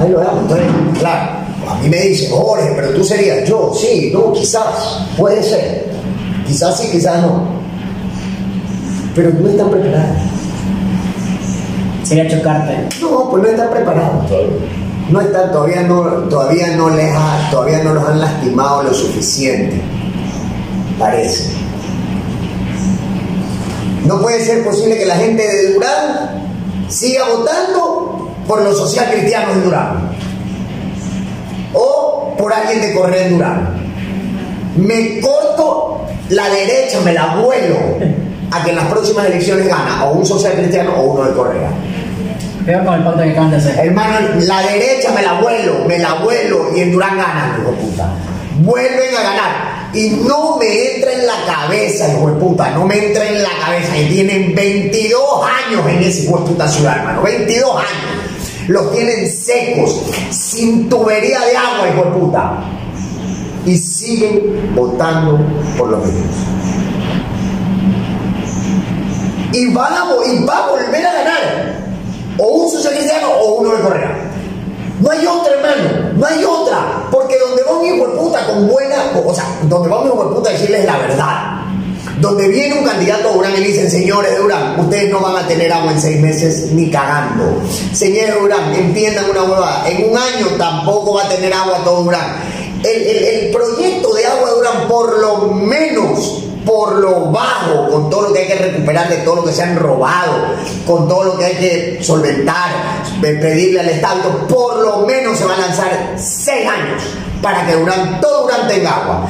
Ahí lo damos. Entonces, claro, a mí me dicen, Jorge, pero tú serías yo. Sí, no, quizás, puede ser. Quizás sí, quizás no. Pero no están preparados. Sería chocarte. No, pues no están preparados No están, todavía no, todavía no les todavía no los han lastimado lo suficiente. Parece No puede ser posible que la gente de Durán siga votando por los social cristianos de Durán. O por alguien de Correa en Durán. Me corto la derecha, me la vuelo a que en las próximas elecciones gana o un social cristiano o uno de Correa. Con el pacto que acaban de hacer. Hermano, la derecha me la vuelo, me la vuelo y en Durán ganan, hijo puta. Vuelven a ganar. Y no me entra en la cabeza, hijo de puta, no me entra en la cabeza. Y tienen 22 años en ese hijo de puta ciudad, hermano. 22 años. Los tienen secos, sin tubería de agua, hijo de puta. Y siguen votando por los mismos. Y, van a, y va a volver a ganar o un social cristiano o uno de Correa. No hay otra, hermano, no hay otra. Porque donde va un hijo de puta con buena, o sea, donde va un hijo de puta a decirles la verdad. Donde viene un candidato a Durán y dicen, señores Durán, ustedes no van a tener agua en seis meses ni cagando. Señores Durán, entiendan una huevada, en un año tampoco va a tener agua todo Durán. El, el- el proyecto de agua de Durán, por lo menos, por lo bajo, con todo lo que hay que recuperar de todo lo que se han robado, con todo lo que hay que solventar, pe- pedirle al Estado, por lo menos se va a lanzar seis años para que Durán, todo Durán tenga agua.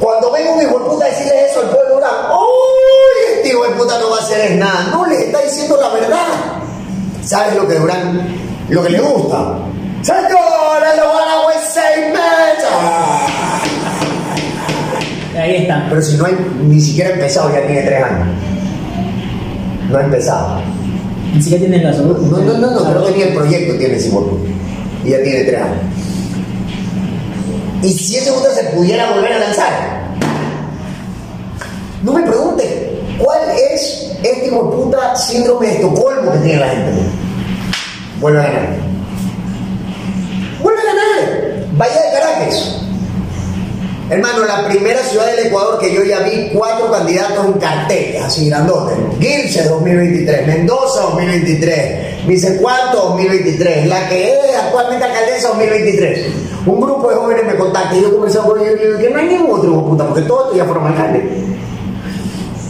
Cuando venga un hijo de puta a decirle eso al pueblo de Durán, ¡Uy! Este hijo de puta no va a hacer nada. No le está diciendo la verdad. ¿Sabes lo que Durán, lo que le gusta? ¡Señores, lo van en seis meses! Ahí está. Pero si no hay ni siquiera empezado, ya tiene tres años. No ha empezado. Ni siquiera tienen la solución. No, no, no, no, no tenía el proyecto, tiene ese. Y ya tiene tres años. Y si ese puta se pudiera volver a lanzar. No me pregunte cuál es este hijo de puta síndrome de Estocolmo que tiene la gente. Vuelve a ganar. Vuelve a ganar. Bahía de Caracas. Hermano, la primera ciudad del Ecuador que yo ya vi cuatro candidatos en cartel, así grandotes. Gilce 2023, Mendoza 2023, Vicecuanto 2023, la que es actualmente alcaldesa 2023. Un grupo de jóvenes me contacta y yo conversaba con ellos y digo que no hay ningún otro puta, porque todos estos ya fueron alcaldes.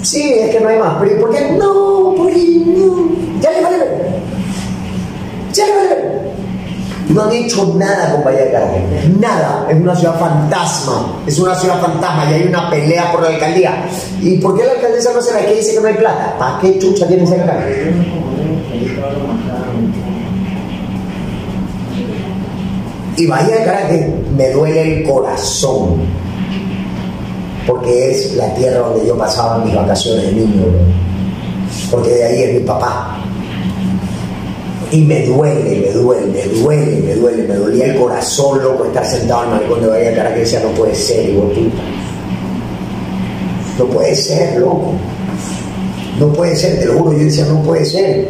Sí, es que no hay más. Pero ¿y por qué? No, porque no. Ya le vale. Ya le vale. No han hecho nada con Bahía de Caracas. Nada. Es una ciudad fantasma. Es una ciudad fantasma y hay una pelea por la alcaldía. ¿Y por qué la alcaldesa no se la que dice que no hay plata? ¿Para qué chucha quieren sacar? Y Bahía de Caracas me duele el corazón. Porque es la tierra donde yo pasaba mis vacaciones de niño. Porque de ahí es mi papá. Y me duele, me duele, me duele, me duele, me dolía el corazón, loco, estar sentado en el malecón de Bahía Caracas y decía, no puede ser, hijo puta. No puede ser, loco. No puede ser, te lo juro, yo decía, no puede ser.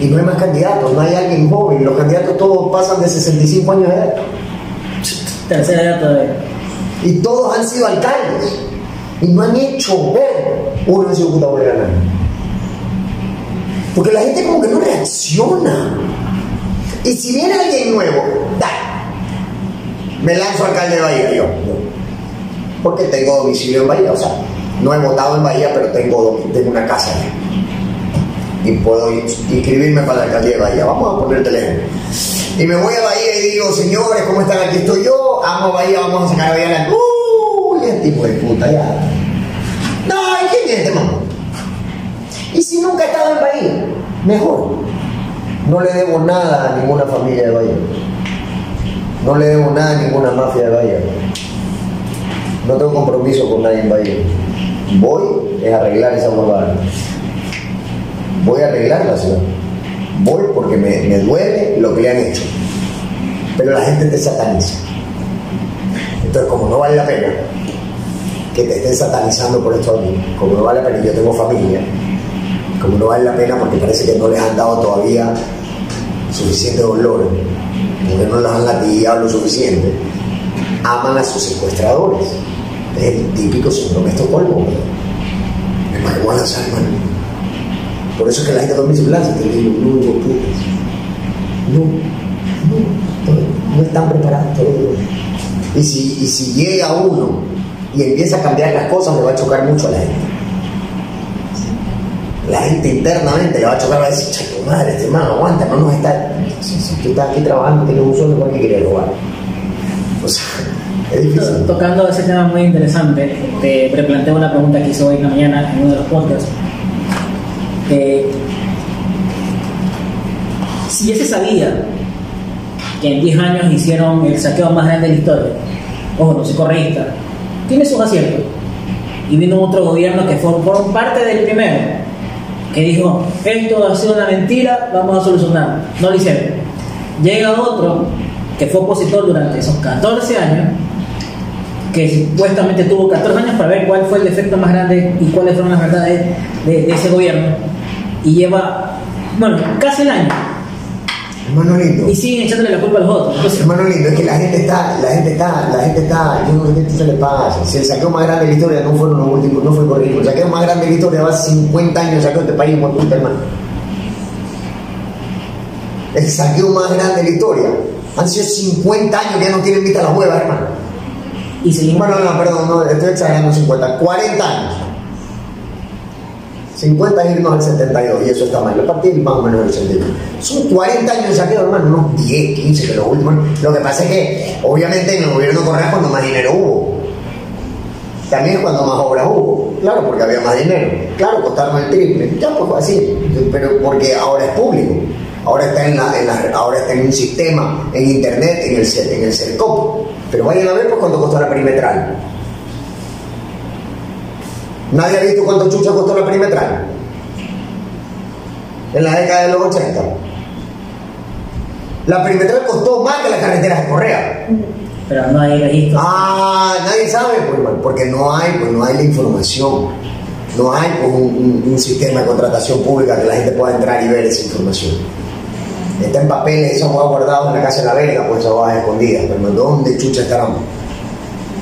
Y no hay más candidatos, no hay alguien joven, los candidatos todos pasan de 65 años de edad. Tercera edad todavía. Y todos han sido alcaldes. Y no han hecho ver uno de su puta a ganar. Porque la gente como que no reacciona. Y si viene alguien nuevo, dale. Me lanzo alcalde de Bahía, yo. Porque tengo domicilio en Bahía, o sea, no he votado en Bahía, pero tengo, tengo una casa allá. Y puedo inscribirme para la alcaldía de Bahía. Vamos a poner teléfono. Y me voy a Bahía y digo, señores, ¿cómo están? Aquí estoy yo, amo Bahía, vamos a sacar a Bahía. adelante". Uy, el tipo de puta, ya. No, ¿y quién es este man? Y si nunca he estado en Bahía, mejor. No le debo nada a ninguna familia de Bahía. No le debo nada a ninguna mafia de Bahía. No tengo compromiso con nadie en Bahía. Voy es arreglar esa huevada. Voy a arreglar la ciudad. Voy porque me, me duele lo que le han hecho. Pero la gente te sataniza. Entonces, como no vale la pena que te estén satanizando por esto a mí, como no vale la pena, yo tengo familia, no vale la pena porque parece que no les han dado todavía suficiente dolor, porque no los han latigado lo suficiente, aman a sus secuestradores. Es el típico síndrome de Estocolmo. Me pagó a lanzar, hermano. Por eso es que la gente dormir se lanza, te digo, no, no, no están preparados todos. Y si, y si llega uno y empieza a cambiar las cosas, le va a chocar mucho a la gente. La gente internamente le va a chocar, va a decir, che, tu madre, este hermano, aguanta, no nos está. Si, si tú estás aquí trabajando, tienes un sueldo, ¿por qué quieres robar? O sea, es difícil. Tocando ese tema muy interesante, te replanteo una pregunta que hizo hoy en la mañana en uno de los podcasts. Eh, si ya se sabía que en 10 años hicieron el saqueo más grande de la historia, ojo, no soy correísta, tiene sus aciertos. Y vino otro gobierno que fue por parte del primero, que dijo, esto ha sido una mentira, vamos a solucionar. No lo hicieron. Llega otro que fue opositor durante esos 14 años, que supuestamente tuvo 14 años para ver cuál fue el defecto más grande y cuáles fueron las verdades de, ese gobierno, y lleva, bueno, casi el año, Hermano lindo. y siguen echándole la culpa a los otros. Entonces, Hermano lindo, es que la gente está, la gente está, la gente está, yo no sé qué le pasa. Si el saqueo más grande de la historia no fueron los últimos, no fue corrido. El saqueo más grande de la historia va 50 años saqueo de este país, puta hermano. El saqueo más grande de la historia. Han sido 50 años que ya no tienen vista las huevas, hermano. y seguimos. Bueno, no, perdón, no, estoy exagerando 50, 40 años. 50 es irnos al 72 y eso está mal. A partir más o menos del 72. Son 40 años de saqueo, hermano, unos 10, 15 que los últimos. Lo que pasa es que, obviamente, en el gobierno Correa cuando más dinero hubo. También es cuando más obras hubo. Claro, porque había más dinero. Claro, costaron el triple. Ya, pues así. Pero porque ahora es público. Ahora está en, la, en la- ahora está en un sistema, en internet, en el, en el CERCOP. Pero vayan a ver pues cuánto costó la perimetral. Nadie ha visto cuánto chucha costó la perimetral. En la década de los 80. La perimetral costó más que las carreteras de Correa. Pero no hay registro. Ah, nadie sabe, pues, porque no hay, pues no hay la información. No hay pues, un, un- un sistema de contratación pública que la gente pueda entrar y ver esa información. Está en papeles, eso va guardado en la casa de la verga, pues eso va escondidas. Hermano, ¿dónde chucha estarán?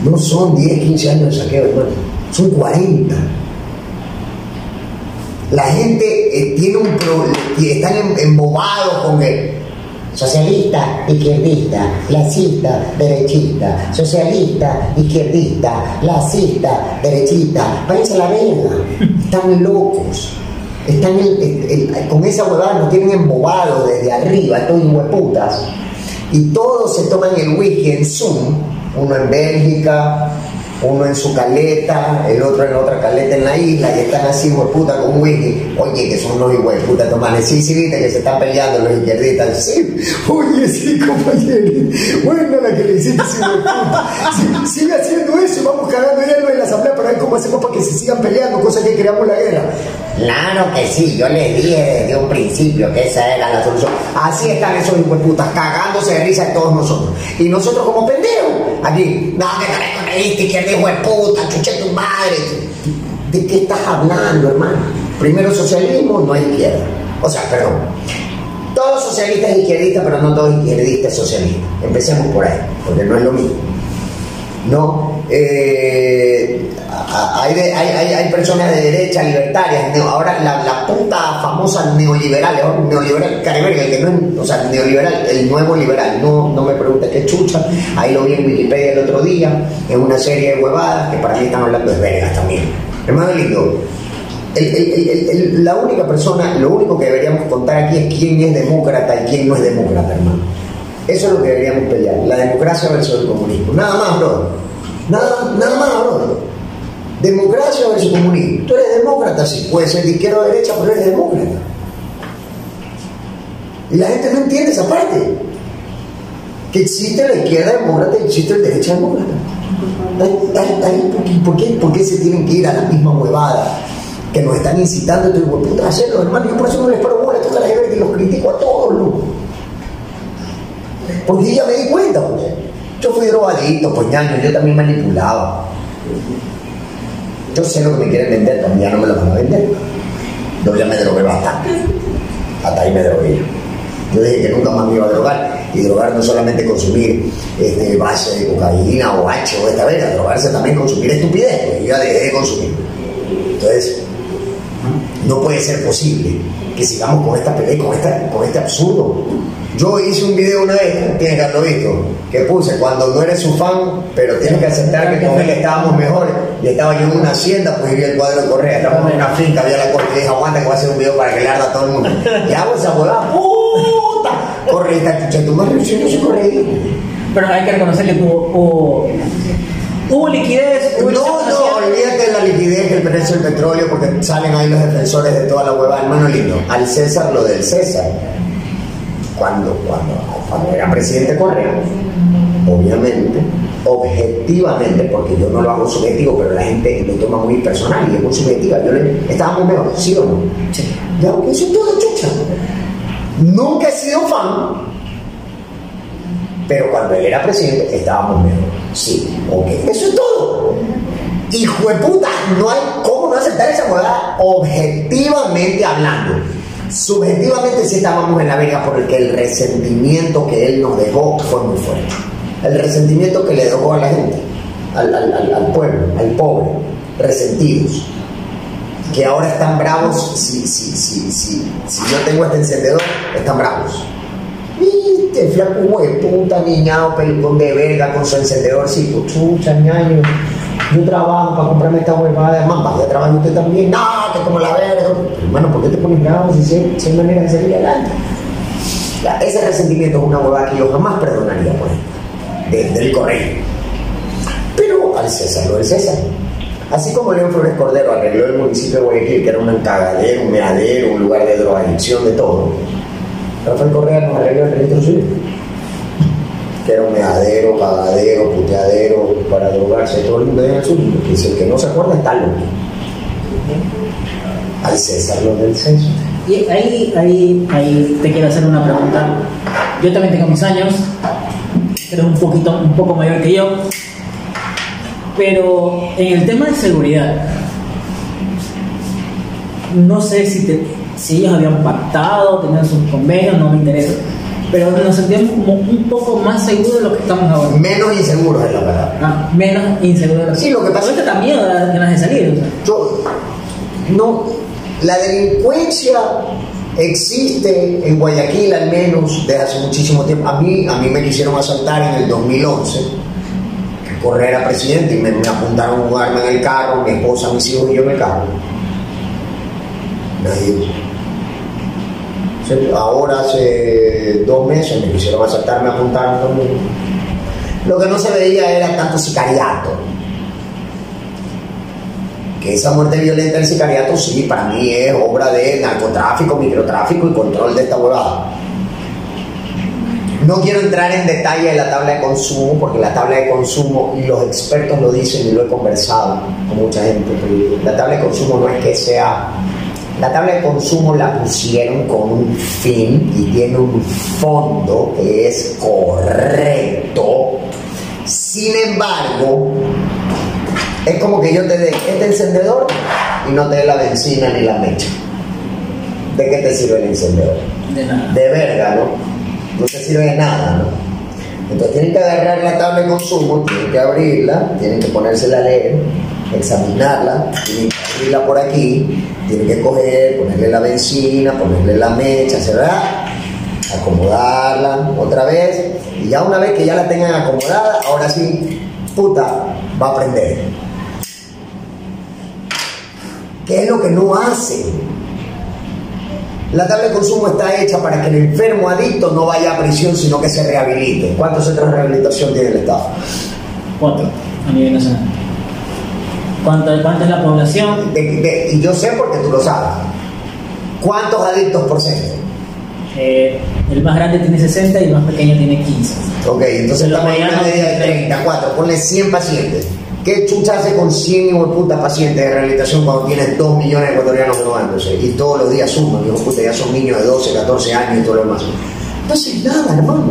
No son 10, 15 años de saqueo, hermano. Son 40. La gente eh, tiene un problema, están em- embobados con que socialista, izquierdista, clasista, derechista, socialista, izquierdista, clasista, derechista, váyanse a la verga, están locos. Están con esa huevada nos tienen embobados desde arriba, todos hueputas. Y todos se toman el whisky en Zoom, uno en Bélgica, uno en su caleta, el otro en otra caleta en la isla, y están así, hueputa, con whisky. Oye, que son los hueputas, tomanes. Sí, sí, viste que se están peleando los izquierdistas. Sí, oye, sí, compañero. Bueno, la que le hiciste, sí, sigue haciendo eso, vamos cagando hierba en la asamblea para ver cómo hacemos para que se sigan peleando, cosa que creamos la guerra. Claro que sí, yo les dije desde un principio que esa era la solución. Así están esos hueputas, cagándose de risa de todos nosotros. Y nosotros como pendejos, aquí, no, que reíste, izquierda hueputa, chuche tu madre. ¿De qué estás hablando, hermano? Primero socialismo, no izquierda. O sea, perdón. Todos socialistas izquierdistas, pero no todos izquierdistas socialistas. Empecemos por ahí, porque no es lo mismo. No, eh, hay, hay, hay, personas de derecha libertarias, ahora la, la puta famosa neoliberal, neoliberal, el que no o sea, neoliberal, el nuevo liberal, no, no me pregunte qué chucha, ahí lo vi en Wikipedia el otro día, en una serie de huevadas que para mí están hablando de vergas también. Hermano lindo, la única persona, lo único que deberíamos contar aquí es quién es demócrata y quién no es demócrata, hermano. Eso es lo que deberíamos pelear, la democracia versus el comunismo. Nada más, bro. Nada, nada más, bro. Democracia versus comunismo. Tú eres demócrata, sí, puede ser de izquierda o derecha, pero eres demócrata. Y la gente no entiende esa parte. Que existe la izquierda demócrata y existe el derecha demócrata. ¿por, qué, por, qué, se tienen que ir a la misma huevada? Que nos están incitando a hacerlo, hermano. Yo por eso no les paro bola, toca la que los critico a todos, Porque ya me di cuenta, pues. Yo fui drogadito, pues ñaño, yo también manipulaba. Yo sé lo que me quieren vender, pero ya no me lo van a vender. Yo ya me drogué bastante. Hasta ahí me drogué. Yo dije que nunca más me iba a drogar. Y drogar no solamente consumir este, base de cocaína o H o esta vena, drogarse también consumir estupidez, pues yo ya dejé de consumir. Entonces, no puede ser posible que sigamos con esta pelea, con, esta, con este absurdo. Yo hice un video una vez, tienes que haberlo visto, que puse cuando no eres su fan, pero tienes que aceptar que con él estábamos mejores. Y estaba yo en una hacienda, pues vi el cuadro de Correa. Estaba en una finca, había la corte y dije, aguanta que voy a hacer un video para que le arda a todo el mundo. Y hago esa huevada, puta. Correísta, chucha, yo no soy correísta. Pero hay que reconocer que hubo, hubo, liquidez, hubo No, no, olvídate de la liquidez del precio del petróleo porque salen ahí los defensores de toda la huevada. Hermano lindo, al César lo del César. Cuando, cuando, cuando era presidente Correa, obviamente, objetivamente, porque yo no lo hago subjetivo, pero la gente lo toma muy personal y es muy subjetiva. Yo le, estábamos mejor, ¿sí o no? Sí. Ya, eso es todo chucha. Nunca he sido fan, pero cuando él era presidente estábamos mejor. Sí, ok, eso es todo. Hijo de puta, no hay cómo no aceptar esa huevada objetivamente hablando. Subjetivamente sí estábamos en la verga porque el resentimiento que él nos dejó fue muy fuerte. El resentimiento que le dejó a la gente, al, pueblo, al pobre, resentidos que ahora están bravos, si, si, si, si, si yo tengo este encendedor, están bravos. Viste, flaco puta, niñado, pelucón de verga con su chucha, ñaño. Yo trabajo para comprarme esta huevada, además, vaya a trabajar usted también, no, que como la verga. Hermano, ¿por qué te pones bravo si si hay manera de salir adelante? Ese resentimiento es una huevada que yo jamás perdonaría, por ejemplo, de- del correo. Pero al César lo del César. Así como León Flores Cordero arregló el municipio de Guayaquil, que era un cagadero, un meadero, un lugar de drogadicción, de todo, Rafael Correa nos arregló el registro civil, que era un meadero, cagadero, puteadero, para drogarse, todo el mundo en el. Que dice, el que no se acuerda está loco. Al César lo del César. Y ahí, ahí, ahí te quiero hacer una pregunta. Yo también tengo mis años, eres un poquito, un poco mayor que yo, pero en el tema de seguridad, no sé si, te- si ellos habían pactado, tenían sus convenios, no me interesa, pero nos sentíamos como un poco más seguros de lo que estamos ahora. Menos inseguro es la verdad. Ah, menos inseguros. Sí, lo que pasa- Ahorita también da ganas de salir. o sea. Yo, no, la delincuencia existe en Guayaquil al menos desde hace muchísimo tiempo. A mí, a mí me quisieron asaltar en el 2011, que Correa era presidente y me, me apuntaron un arma en el carro, mi esposa, mis hijos y yo en el carro. Nadie. Ahora hace dos meses me quisieron asaltar, me apuntaron también. Lo que no se veía era tanto sicariato que esa muerte violenta del sicariato sí, para mí es obra de narcotráfico, microtráfico y control de esta huevada. No quiero entrar en detalle de la tabla de consumo, porque la tabla de consumo, y los expertos lo dicen y lo he conversado con mucha gente, pero la tabla de consumo no es que sea... La tabla de consumo la pusieron con un fin y tiene un fondo que es correcto. Sin embargo, es como que yo te dé este encendedor y no te dé la benzina ni la mecha. ¿De qué te sirve el encendedor? De nada. De verga, ¿no? No te sirve de nada, ¿no? Entonces tienen que agarrar la tabla de consumo, tienen que abrirla, tienen que ponérsela a leer, examinarla, tienen que abrirla por aquí, tienen que coger, ponerle la benzina, ponerle la mecha, ¿verdad? Acomodarla otra vez, y ya una vez que ya la tengan acomodada, ahora sí, puta, va a prender. ¿Qué es lo que no hacen? La tabla de consumo está hecha para que el enfermo adicto no vaya a prisión, sino que se rehabilite. ¿Cuántos centros de rehabilitación tiene el Estado? Cuatro a nivel nacional. ¿Cuánto, ¿Cuánta es la población? De- de- y yo sé porque tú lo sabes. ¿Cuántos adictos por centro? Eh, el más grande tiene 60 y el más pequeño tiene 15. Ok, entonces medianos media de tienen 30, 4, ponle 100 pacientes. ¿Qué chucha hace con 100 hijo puta pacientes de rehabilitación cuando tienes 2 millones de ecuatorianos drogándose? Y todos los días suman, hijo puta, ya son niños de 12, 14 años y todo lo demás. No haces nada, hermano.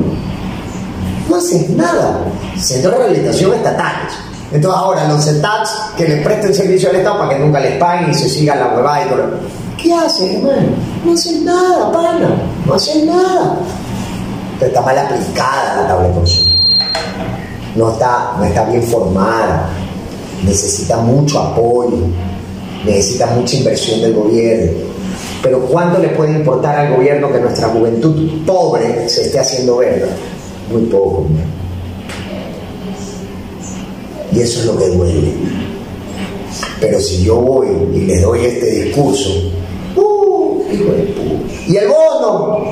No haces nada. Centros de rehabilitación estatales. Entonces ahora los CETACs que le presten servicio al Estado para que nunca les paguen y se siga la huevada y todo ¿Qué haces, hermano? No haces nada, pana. No haces nada. Pero está mal aplicada la tabla de consumo. No está, no está bien formada. Necesita mucho apoyo. Necesita mucha inversión del gobierno. Pero ¿cuánto le puede importar al gobierno que nuestra juventud pobre se esté haciendo verga? Muy poco. hermano. Y eso es lo que duele. Pero si yo voy y le doy este discurso, ¡uh! ¿Y el bono?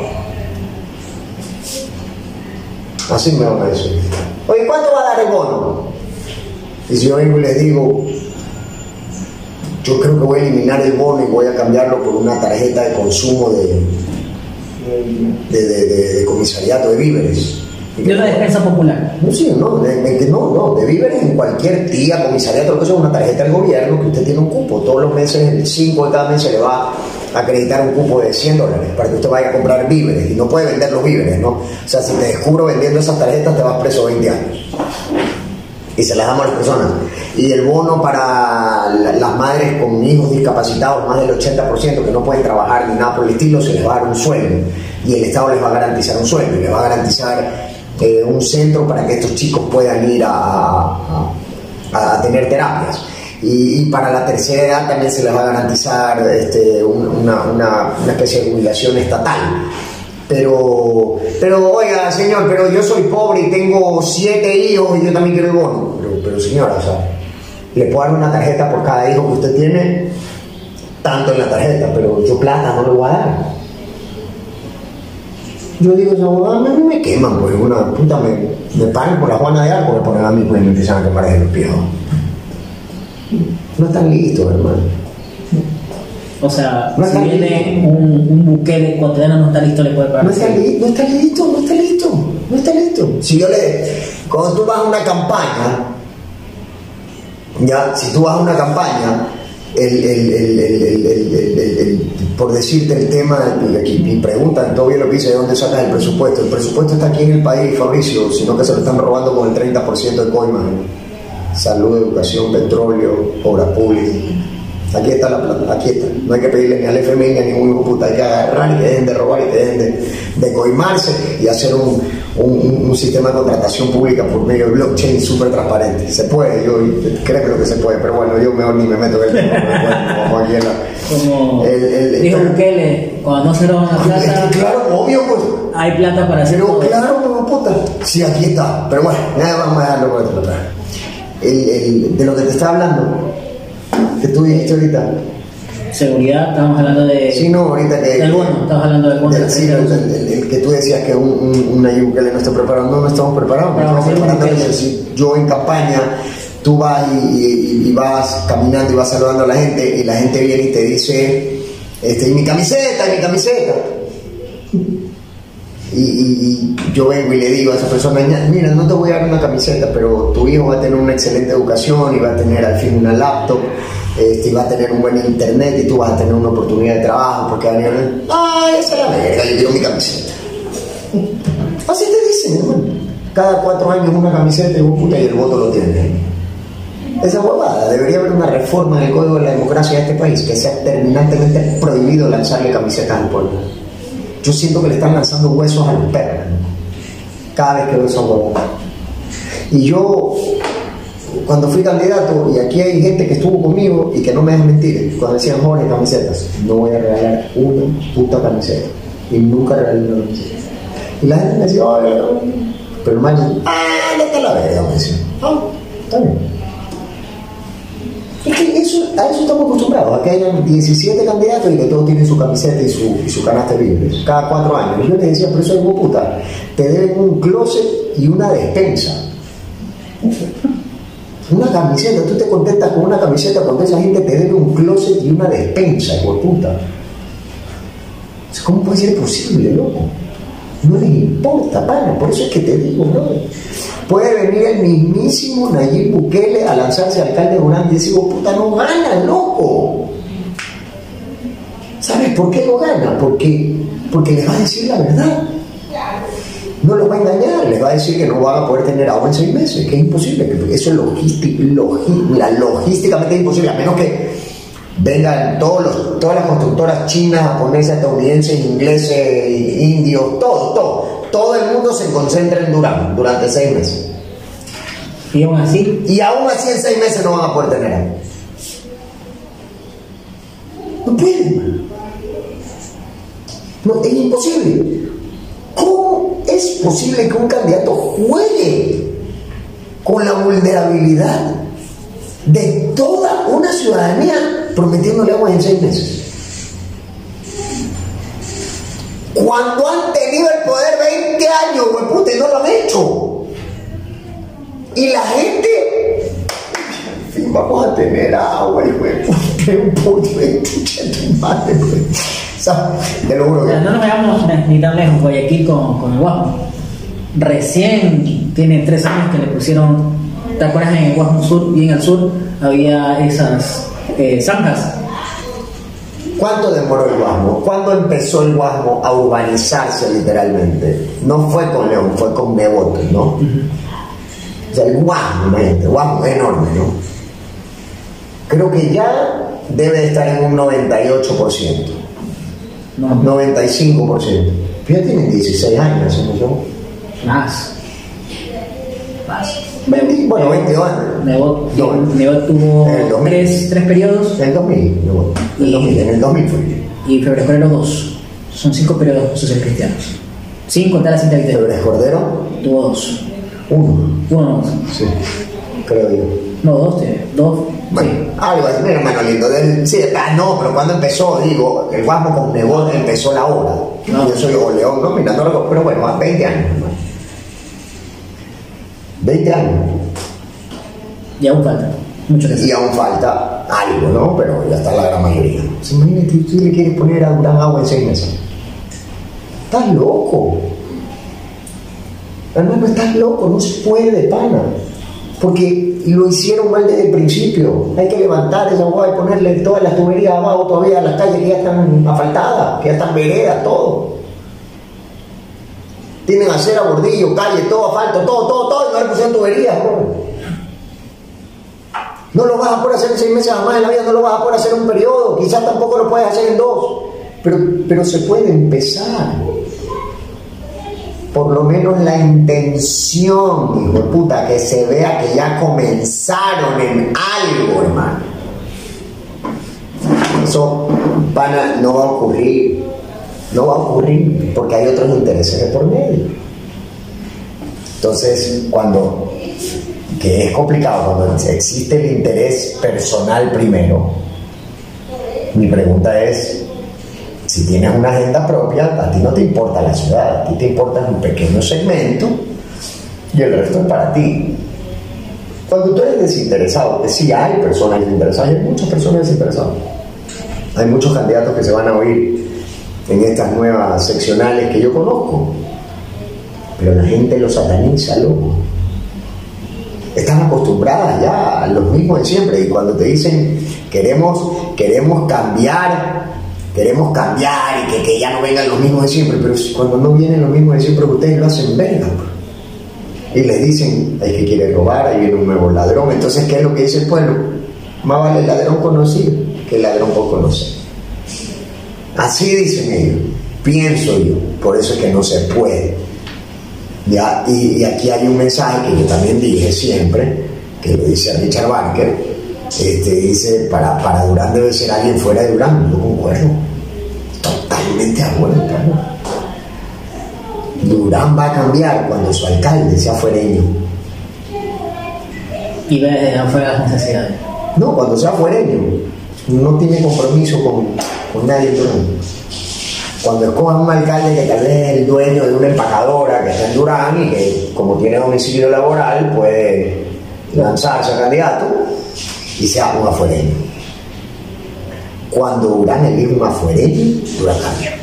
Así me van a decir. Oye, ¿cuánto va a dar el bono? Y si yo vengo y les digo, yo creo que voy a eliminar el bono y voy a cambiarlo por una tarjeta de consumo de, de- de comisariato de víveres. De una despensa popular. No, sí, no, de, no, no, de víveres en cualquier tía, comisariato, lo que sea, una tarjeta del gobierno que usted tiene un cupo. Todos los meses, el 5 de cada mes se le va a acreditar un cupo de 100 dólares para que usted vaya a comprar víveres y no puede vender los víveres, ¿no? O sea, si te descubro vendiendo esas tarjetas, te vas preso 20 años. Y se las damos a las personas. Y el bono para la- las madres con hijos discapacitados, más del 80% que no pueden trabajar ni nada por el estilo, se les va a dar un sueldo. Y el Estado les va a garantizar un sueldo. Y les va a garantizar eh, un centro para que estos chicos puedan ir a, a- tener terapias. Y, para la tercera edad también se les va a garantizar este, un- una, una- una especie de jubilación estatal. Pero, pero, oiga, señor, pero yo soy pobre y tengo siete hijos y yo también quiero el bono. Pero, pero señora, o sea, le puedo dar una tarjeta por cada hijo que usted tiene, tanto en la tarjeta, pero yo plata no le voy a dar. Yo digo, esa abogada, a mí me queman, pues, una puta, me, me pagan por la Juana de Arco, me ponen a mí, pues, y me empiezan a quemar los pies. No están listos, hermano. O sea, No si viene un, un buquete ecuatoriano no está listo, le puede pagar. No está, li- no está listo, no está listo, no está listo. Si yo le. Cuando tú vas a una campaña, ya, si tú vas a una campaña, el, el, por decirte el tema, y preguntan, todo bien lo que dice, ¿de dónde sacas el presupuesto? El presupuesto está aquí en el país, Fabricio, sino que se lo están robando con el 30% de coimas. Salud, educación, petróleo, obras públicas. Aquí está la plata, aquí está. No hay que pedirle ni al FMI ni a ningún puta. Hay que agarrar y dejen de robar y dejen de, de coimarse y hacer un, un- sistema de contratación pública por medio de blockchain súper transparente. Se puede, yo creo que se puede, pero bueno, yo mejor ni me meto en el tema. vamos aquí en la- Como El- el- dijo Bukele, cuando no se roban la Es plata, que claro, obvio, pues. hay plata para hacer Pero todo. claro, no puta. Sí, aquí está. Pero bueno, nada, vamos a dejarlo por. El, el- de lo que te estaba hablando, que tú dijiste ahorita. Seguridad, estamos hablando de. Sí, no, ahorita que. Del bono, estamos hablando del bono. del- sí, el, el- el que tú decías que un, un, un Nayib Bukele no está preparado. No, no estamos preparados. No estamos preparando. Si yo en campaña, tú vas y, y- y vas caminando y vas saludando a la gente y la gente viene y te dice, este, y mi camiseta, y mi camiseta. Y, y- yo vengo y le digo a esa persona, "Ña, mira, no te voy a dar una camiseta, pero tu hijo va a tener una excelente educación y va a tener al fin una laptop, este, y va a tener un buen internet y tú vas a tener una oportunidad de trabajo porque va a ay, esa es la verga, yo quiero mi camiseta. Así te dicen. Cada cuatro años una camiseta y vos, puta, y el voto lo tiene. Esa huevada, debería haber una reforma en el código de la democracia de este país que sea terminantemente prohibido lanzarle camisetas al pueblo. Yo siento que le están lanzando huesos a los perros cada vez que veo esa huevada. Y yo, cuando fui candidato, y aquí hay gente que estuvo conmigo y que no me dejan mentir, cuando decían jóvenes camisetas, no voy a regalar una puta camiseta. Y nunca regalé una camiseta. Y la gente me decía, "Ay, ay". pero el man, ah, vete a la verga, me decía. Ah, está bien. Es que a eso estamos acostumbrados, a que hayan 17 candidatos y que todos tienen su camiseta y su, y canasta víveres, cada cuatro años. Yo les decía, pero eso es puta, te deben un closet y una despensa. Una camiseta, tú te contentas con una camiseta cuando esa gente te debe un closet y una despensa, hijo de puta. ¿Cómo puede ser posible, loco? No les importa, pana, por eso es que te digo, bro. Puede venir el mismísimo Nayib Bukele a lanzarse alcalde de Durán y decir, "Oh, puta, no gana, loco. ¿Sabes por qué no gana? Porque, porque les va a decir la verdad. No los va a engañar, les va a decir que no van a poder tener agua en seis meses, que es imposible, que eso es logísticamente imposible, a menos que vengan todos los, todas las constructoras chinas, japonesas, estadounidenses, ingleses, indios, todo, todo. Todo el mundo se concentra en Durán durante seis meses. Y aún así, Y aún así en seis meses no van a poder tener agua. No pueden. No, es imposible. ¿Cómo es posible que un candidato juegue con la vulnerabilidad de toda una ciudadanía prometiéndole agua en seis meses. Cuando han tenido el poder 20 años, puta, y no lo han hecho. Y la gente, vamos a tener agua, y puta, un puto de madre, o sea, te lo juro O sea, no nos veamos ni tan lejos, Guayaquil con, con el Guasmo. Recién tiene tres años que le pusieron, ¿te acuerdas en el Guasmo Sur, bien al sur, había esas eh, zanjas? ¿Cuánto demoró el Guasmo? ¿Cuándo empezó el Guasmo a urbanizarse literalmente? No fue con León, fue con Nebot, ¿no? O sea, el Guasmo, imagínate, el Guasmo es enorme, ¿no? Creo que ya debe de estar en un 98%, No, 95%. Ya tienen 16 años, ¿no? yo? más. Más. 20, bueno, 22 años. Nebot, tuvo En el 2000. tres, tres periodos En el 2000, Nebot. En el 2000, en el 2000 fue. y febrero febrero dos. Son cinco periodos sociales cristianos. Sin contar la cinta victoria. Febres Cordero, Tuvo dos. uno. Uno no. Sí, creo yo. No, dos. Dos. Bueno, Sí. algo así, mira, hermano lindo. del- sí, ah, no, pero cuando empezó, digo, el Guasmo con Nebot empezó la obra. No. Yo soy o León, no, mira, no pero bueno, a 20 años, hermano. 20 años. Y aún falta. Mucho que. Y aún falta algo, ¿no? Pero ya está la gran mayoría. Pues imagínate, tú le quieres poner a Durán agua en seis meses. Estás loco. Hermano, estás loco, no se puede, pana. Porque lo hicieron mal desde el principio. Hay que levantar esa agua y ponerle todas las tuberías abajo todavía las calles que ya están asfaltadas, que ya están veredas, todo. Tienen acera, bordillo, calle, todo asfalto, todo, todo, todo, y no le tuberías. No lo vas a poder hacer en seis meses jamás en la vida, no lo vas a poder hacer en un periodo, quizás tampoco lo puedes hacer en dos, pero, pero se puede empezar. Por lo menos la intención, hijo de puta, que se vea que ya comenzaron en algo, hermano. Eso, no va a ocurrir. No va a ocurrir porque hay otros intereses de por medio. Entonces, cuando que es complicado cuando existe el interés personal primero. Mi pregunta es, si tienes una agenda propia, a ti no te importa la ciudad, a ti te importa un pequeño segmento y el resto es para ti. Cuando tú eres desinteresado, que sí hay personas desinteresadas, hay muchas personas desinteresadas. Hay muchos candidatos que se van a oír en estas nuevas seccionales que yo conozco, pero la gente los sataniza, loco están acostumbradas ya a los mismos de siempre y cuando te dicen queremos queremos cambiar queremos cambiar y que, que ya no vengan los mismos de siempre pero cuando no vienen los mismos de siempre ustedes lo hacen verga y les dicen hay que quiere robar ahí viene un nuevo ladrón entonces qué es lo que dice el pueblo más vale el ladrón conocido que el ladrón por conocer así dicen ellos pienso yo por eso es que no se puede. Ya, y, y aquí hay un mensaje que yo también dije siempre, que lo dice Richard Barker, este, dice, para, para Durán debe ser alguien fuera de Durán, yo concuerdo, totalmente de acuerdo, claro. Durán va a cambiar cuando su alcalde sea fuereño, Y ve desde afuera las necesidades. no, cuando sea fuereño, no tiene compromiso con, con nadie en Durán. Cuando escojan un alcalde que tal vez es el dueño de una empacadora que está en Durán y que como tiene domicilio laboral puede lanzarse a candidato y sea un afuereño. Cuando Durán elige un afuereño, Durán cambia.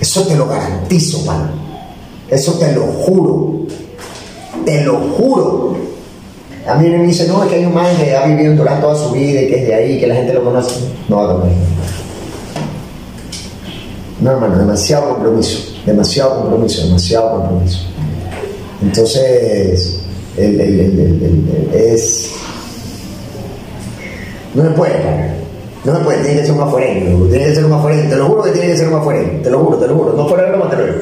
Eso te lo garantizo, mano. Eso te lo juro. Te lo juro. A mí me dicen, no, es que hay un man que ha vivido en Durán toda su vida y que es de ahí, que la gente lo conoce. No a cambiar. No, hermano, demasiado compromiso, demasiado compromiso, demasiado compromiso. Entonces, el- el- el- es. No se puede, no se puede, tiene que ser un afuereño, tiene que ser un afuereño, te lo juro que tiene que ser un afuereño, te lo juro, te lo juro, no fuera de broma, te lo digo.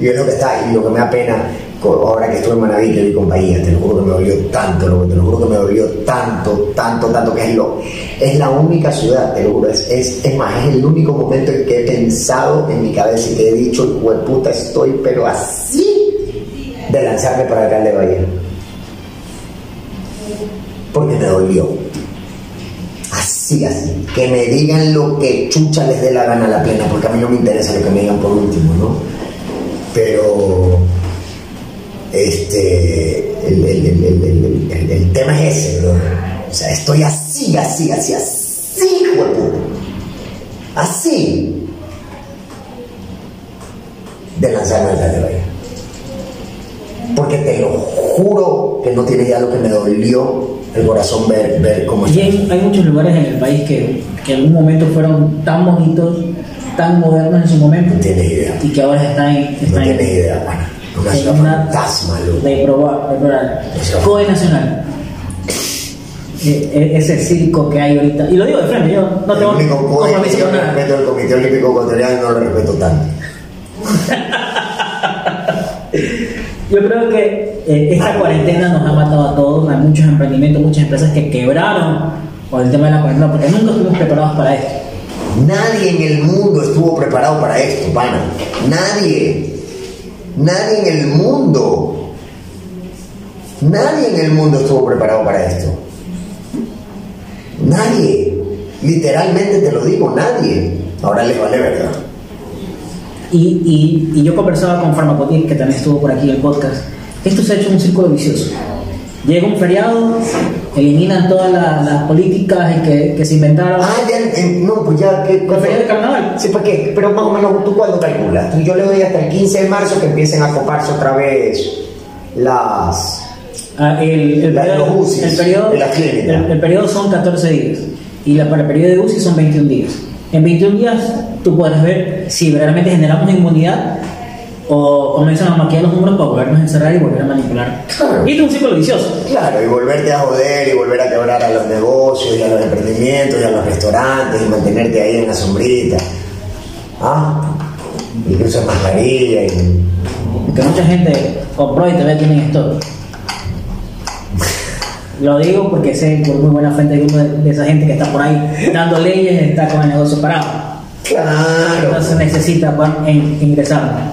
Y es lo que está, y lo que me da pena, ahora que estuve en Manaví, que vi con Bahía, te lo juro que me dolió tanto, te lo juro que me dolió tanto, tanto, tanto, que es lo, es la única ciudad, te lo juro, es, es, más, es el único momento en que he pensado en mi cabeza y que he dicho, puta, estoy, pero así de lanzarme para alcalde de Bahía. porque me dolió. Así, así. Que me digan lo que chucha les dé la gana a la plena, porque a mí no me interesa lo que me digan por último, ¿no? Pero este el, tema es ese, bro. O sea, estoy así, así, así, así, hijo de puta. Así. De lanzarme al Bahía. Porque te lo juro que no tiene idea lo que me dolió el corazón ver, ver cómo Y hay, hay muchos lugares en el país que, que en algún momento fueron tan bonitos, tan modernos en su momento, No tienes idea. y que ahora están en. No Están tienes idea, pana. Una ciudad una- fantasma, loco. de probar, de probar. COE Nacional. E- e- ese circo que hay ahorita. Y lo digo de frente, yo no El tengo único COE que yo respeto el Comité Olímpico Ecuatoriano no lo respeto tanto. Yo creo que eh, esta cuarentena nos ha matado a todos, a muchos emprendimientos, muchas empresas que quebraron por el tema de la cuarentena, porque nunca estuvimos preparados para esto. Nadie en el mundo estuvo preparado para esto, pana. Nadie. Nadie en el mundo. Nadie en el mundo estuvo preparado para esto. Nadie. Literalmente te lo digo, nadie. Ahora les vale verdad. Y, y, y yo conversaba con Farmacotic, que también estuvo por aquí en el podcast. Esto se ha hecho un círculo vicioso. Llega un feriado, eliminan todas la- las políticas que, que se inventaron. Ah, ya, eh, no, pues ya, ¿qué? ¿El feriado de carnaval? Sí, ¿por qué? Pero más o menos, ¿tú cuándo calculas? Yo le doy hasta el 15 de marzo que empiecen a coparse otra vez las... Ah, el, el La- periodo, los UCIs el periodo- de la el- el periodo son 14 días y la, para el periodo de UCI son 21 días. En 21 días tú puedes ver si realmente generamos inmunidad o comienzan a maquillar los números para volvernos a encerrar y volver a manipular. Claro. Y es un ciclo vicioso. Claro, y volverte a joder y volver a quebrar a los negocios y a los emprendimientos y a los restaurantes y mantenerte ahí en la sombrita. ¿Ah? Y que usas mascarilla y... Que mucha gente compró y todavía tienen esto. Lo digo porque sé por muy buena fuente uno de, de esa gente que está por ahí dando leyes está con el negocio parado. Claro. Entonces necesita ingresar.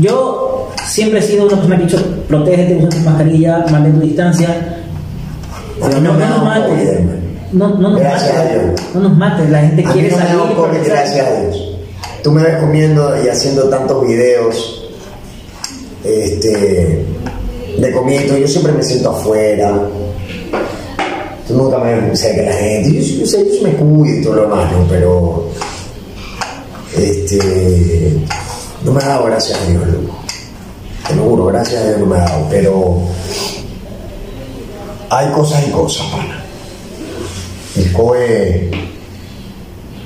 Yo siempre he sido persona que ha dicho, protégete, usa tu mascarilla, mantén tu distancia. A Pero no no, me nos mates. No, no nos Gracias a mates. Dios. No nos mates. La gente A quiere no me salir. gracias a Dios. Tú me ves comiendo y haciendo tantos videos este, de comida y todo, yo siempre me siento afuera. Tú nunca me ves cerca de la gente. Yo, yo, yo sí me cuido y todo lo demás. Pero este, no me ha dado gracias a Dios, loco. Te lo juro, gracias a Dios no me ha dado. Pero hay cosas y cosas, pana. El COE,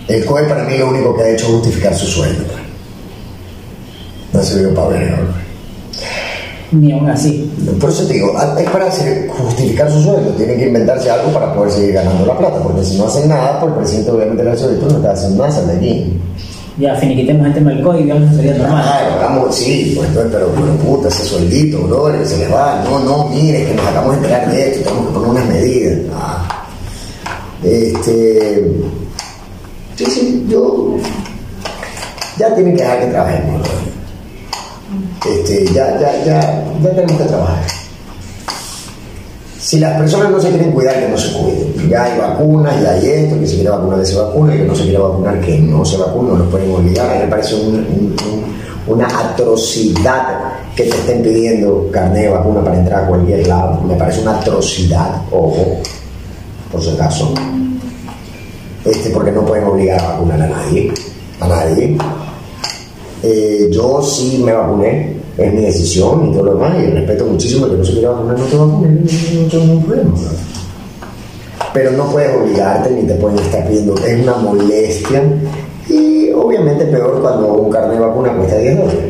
el COE para mí lo único que ha hecho es justificar su sueldo. pana. No ha servido para ver, ¿no? Ni aún así. Por eso te digo, es para justificar su sueldo, tienen que inventarse algo para poder seguir ganando la plata, porque si no hacen nada, pues el presidente obviamente le va a decir, tú no estás haciendo nada, sal de aquí. Ya finiquitemos el tema del COVID y vamos a salir normal. Claro, hagamos, sí, pues entonces, pero, pero puta, ese sueldito, brother, se les va, no, no, mire, que nos acabamos de enterar de esto, tenemos que poner unas medidas. Ah. Este, sí, sí, yo, ya tienen que dejar que trabajemos, brother. Este, ya, ya, ya, ya tenemos que trabajar. Si las personas no se quieren cuidar, que no se cuiden. Ya hay vacunas, ya hay esto, que se quiere vacunar, que se vacune, que no se quiere vacunar, que no se vacune, no los pueden obligar. Me parece un- una atrocidad que te estén pidiendo carnet de vacuna para entrar a cualquier lado. Me parece una atrocidad, ojo, por si acaso. Este, porque no pueden obligar a vacunar a nadie. A nadie. Eh, yo sí me vacuné, es mi decisión y todo lo demás, y respeto muchísimo que no se quiera vacunar, no te vacunes, no, tengo problema. Pero no puedes obligarte ni te pueden estar pidiendo, es una molestia y obviamente peor cuando un carnet de vacuna cuesta 10 dólares.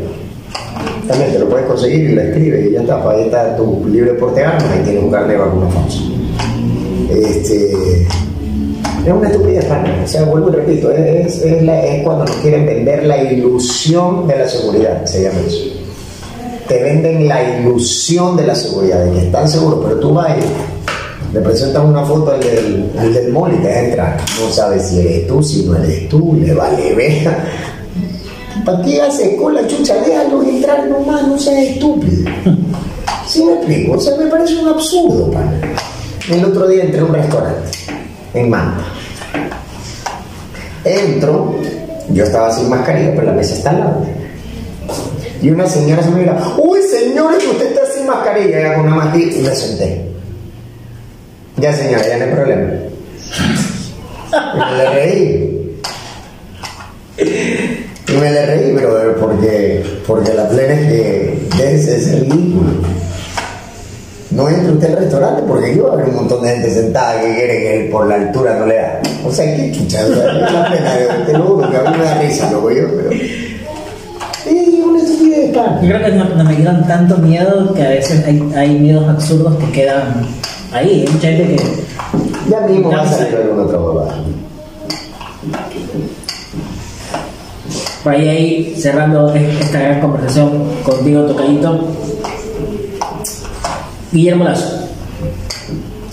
También te lo puedes conseguir y lo escribes y ya está, pues ahí está tu libre porte armas, ahí tienes un carnet de vacuna falso. Este, es una estupidez, pana. O sea, vuelvo y repito, es, es, es cuando nos quieren vender la ilusión de la seguridad, se llama eso. Te venden la ilusión de la seguridad, de que están seguros, pero tú vas y le presentas una foto al del, al del mall y te deja entrar. No sabes si eres tú, si no eres tú, le vale ver. ¿Para qué haces con la chucha? Déjalo entrar nomás, no seas estúpido. ¿Sí me explico? O sea, me parece un absurdo, pana. El otro día entré a un restaurante en Manta. Entro, yo estaba sin mascarilla, pero la mesa está al lado. Y una señora se me mira, uy señor, que usted está sin mascarilla, ya con una mascarilla, y me senté. Ya señora, ya no hay problema. Y me le reí. Y me le reí, brother, porque, porque la plena es que déjese de ser ridículo. No entre usted al restaurante porque va a un montón de gente sentada que quiere que por la altura no le da. O sea, qué chucha, la pena, te lo juro, que a mí me da risa, lo yo, pero. Claro. Yo creo que nos, nos metieron tanto miedo que a veces hay, hay miedos absurdos que quedan ahí. Hay mucha gente que. Ya mismo va a salir alguna otra huevada. Por ahí, ahí cerrando esta gran conversación contigo, Tocayito. Guillermo Lazo,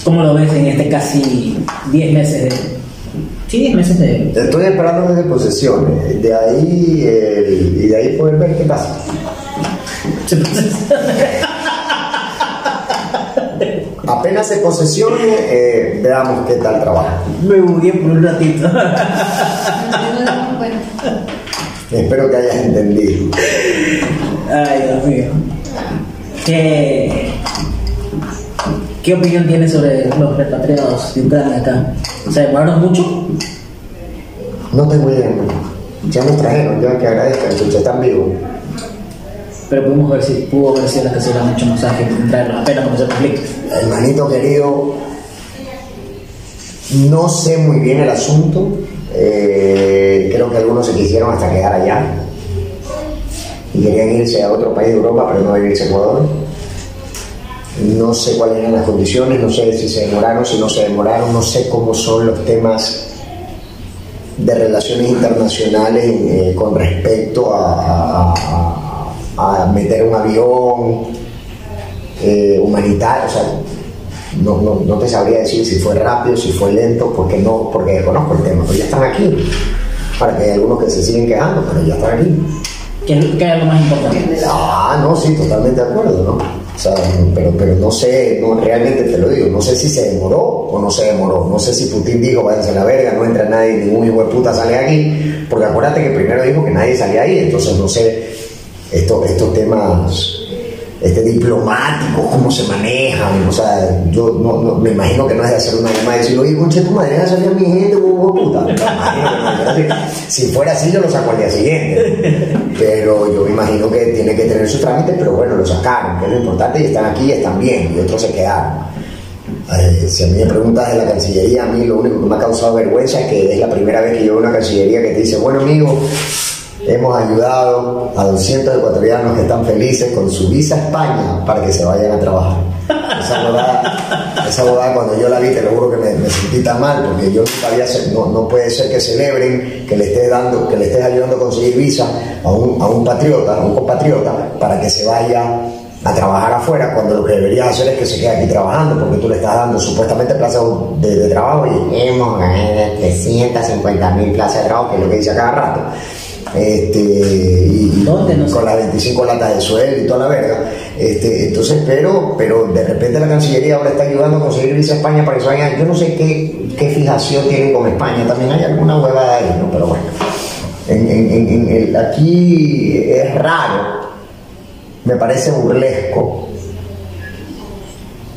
¿cómo lo ves en este casi 10 meses de. Sí, 10 meses de. Estoy esperando desde posesiones, de ahí el- y de ahí poder ver qué pasa. Apenas se posesione, eh, veamos qué tal trabaja. Me bugué por un ratito. Espero que hayas entendido. Ay, Dios mío. ¿Qué, ¿Qué opinión tienes sobre los repatriados de Ucrania acá? ¿Se demoraron mucho? No tengo idea. Ya nos trajeron, ya que agradezcan, chucha, están vivos. Pero pudimos ver si pudo haber sido la se mucho más ágil en traerlos apenas comenzó el conflicto. Hermanito querido, no sé muy bien el asunto. eh, creo que algunos se quisieron hasta quedar allá. Y querían irse a otro país de Europa, pero no irse a Ecuador. No sé cuáles eran las condiciones, no sé si se demoraron, si no se demoraron, no sé cómo son los temas de relaciones internacionales eh, con respecto a- a meter un avión eh, humanitario, o sea, no, no, no te sabría decir si fue rápido, si fue lento, porque no, porque desconozco el tema, pero ya están aquí. Para que hay algunos que se siguen quejando, pero ya están aquí. ¿Qué es, qué es lo más importante? Ah, no, sí, totalmente de acuerdo, ¿no? O sea, pero, pero no sé, no, realmente te lo digo, no sé si se demoró o no se demoró. No sé si Putin dijo, váyanse a la verga, no entra nadie, ningún hijo de puta sale aquí, porque acuérdate que primero dijo que nadie salía ahí, entonces no sé esto- estos temas este, diplomáticos, cómo se manejan, o sea, yo no, me imagino que no es de hacer una llamada y decir, oye, conche tu madre, deja salir a mi gente, de puta. Si fuera así, yo lo saco al día siguiente. Pero yo me imagino que tiene que tener su trámite, pero bueno, lo sacaron, que es lo importante, y están aquí y están bien, y otros se quedaron. Eh, si a mí me preguntas de la Cancillería, a mí lo único que me ha causado vergüenza es que es la primera vez que yo veo una Cancillería que te dice, bueno amigo, hemos ayudado a 200 ecuatorianos que están felices con su visa a España para que se vayan a trabajar. Esa abogada, esa cuando yo la vi, te lo juro que me, sentí tan mal, porque yo nunca había, no, no puede ser que celebren, que le estés dando, que le estés ayudando a conseguir visa a un, a un patriota, a un compatriota, para que se vaya a trabajar afuera, cuando lo que deberías hacer es que se quede aquí trabajando, porque tú le estás dando supuestamente plazas de, trabajo y hemos ganado 350 mil plazas de trabajo, que es lo que dice cada rato. Este, y, ¿Dónde? No sé. con las 25 latas de sueldo y toda la verga. Este, entonces, pero, pero de repente la Cancillería ahora está ayudando a conseguir visa a España para que se vayan. Yo no sé qué, qué fijación tienen con España, también hay alguna huevada ahí, ¿no? Pero bueno, en, en- en- en el- aquí es raro, me parece burlesco.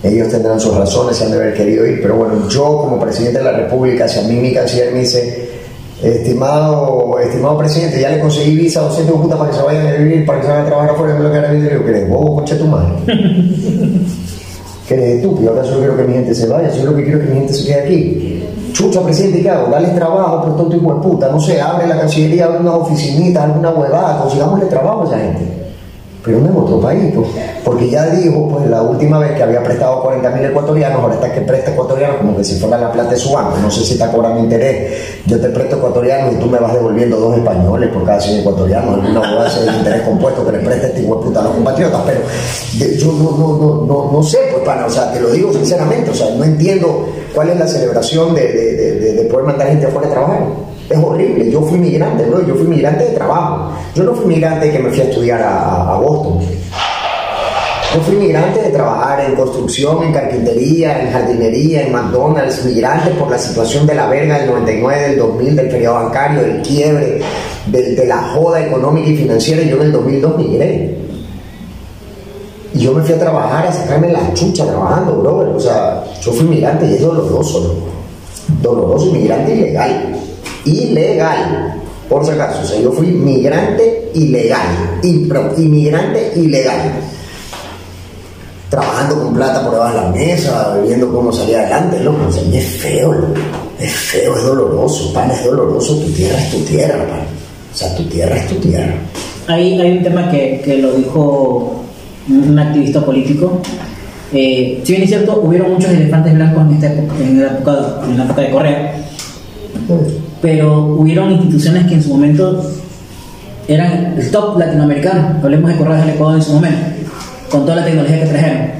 Ellos tendrán sus razones, se han de haber querido ir, pero bueno, yo como presidente de la República, si a mí mi canciller me dice, estimado, estimado presidente, ya le conseguí visa a 200 putas para que se vayan a vivir, para que se vayan a trabajar afuera, me lo viendo y digo, ¿qué eres bobo, concha de tu madre? ¿Qué eres estúpido? ¿Acaso yo quiero que mi gente se vaya? Yo lo que quiero es que mi gente se quede aquí. Chucha, presidente, ¿qué hago? Dale trabajo, por tonto hijo de puta. No sé, abre la cancillería, abre una oficinita, alguna huevada, consigámosle trabajo a esa gente pero no en otro país, pues, porque ya dijo, pues la última vez que había prestado 40 mil ecuatorianos, ahora está que presta ecuatorianos como que si fuera la plata de su banco, no sé si está cobrando interés, yo te presto ecuatorianos y tú me vas devolviendo dos españoles por cada 100 ecuatorianos, alguna hueá de interés compuesto que le preste este hijo puta a los compatriotas, pero yo no, no, no, no, no sé, pues pana, o sea, te lo digo sinceramente, o sea, no entiendo cuál es la celebración de, de, de- de- de poder mandar gente afuera a trabajar. Es horrible. Yo fui migrante, bro. Yo fui migrante de trabajo. Yo no fui migrante que me fui a estudiar a, Boston. Yo fui migrante de trabajar en construcción, en carpintería, en jardinería, en McDonald's, migrante por la situación de la verga del 99, del 2000, del periodo bancario, del quiebre, de la joda económica y financiera. Yo en el 2002 migré. Y yo me fui a trabajar, a sacarme la chucha trabajando, brother. O sea, yo fui migrante y es doloroso, loco. Doloroso y migrante ilegal. Ilegal. Por si acaso, o sea, yo fui migrante ilegal. Inmigrante ilegal. Trabajando con plata por debajo de la mesa, viendo cómo salía adelante, loco. O sea, es feo. Es feo, es doloroso, pan, es doloroso. Tu tierra es tu tierra, pan. O sea, tu tierra es tu tierra. Hay, hay un tema que, que lo dijo un activista político. Eh, si bien es cierto, hubieron muchos elefantes blancos en, esta época, en, la época, en la época de Correa, pero hubieron instituciones que en su momento eran el top latinoamericano. Hablemos de Correos del Ecuador en su momento, con toda la tecnología que trajeron.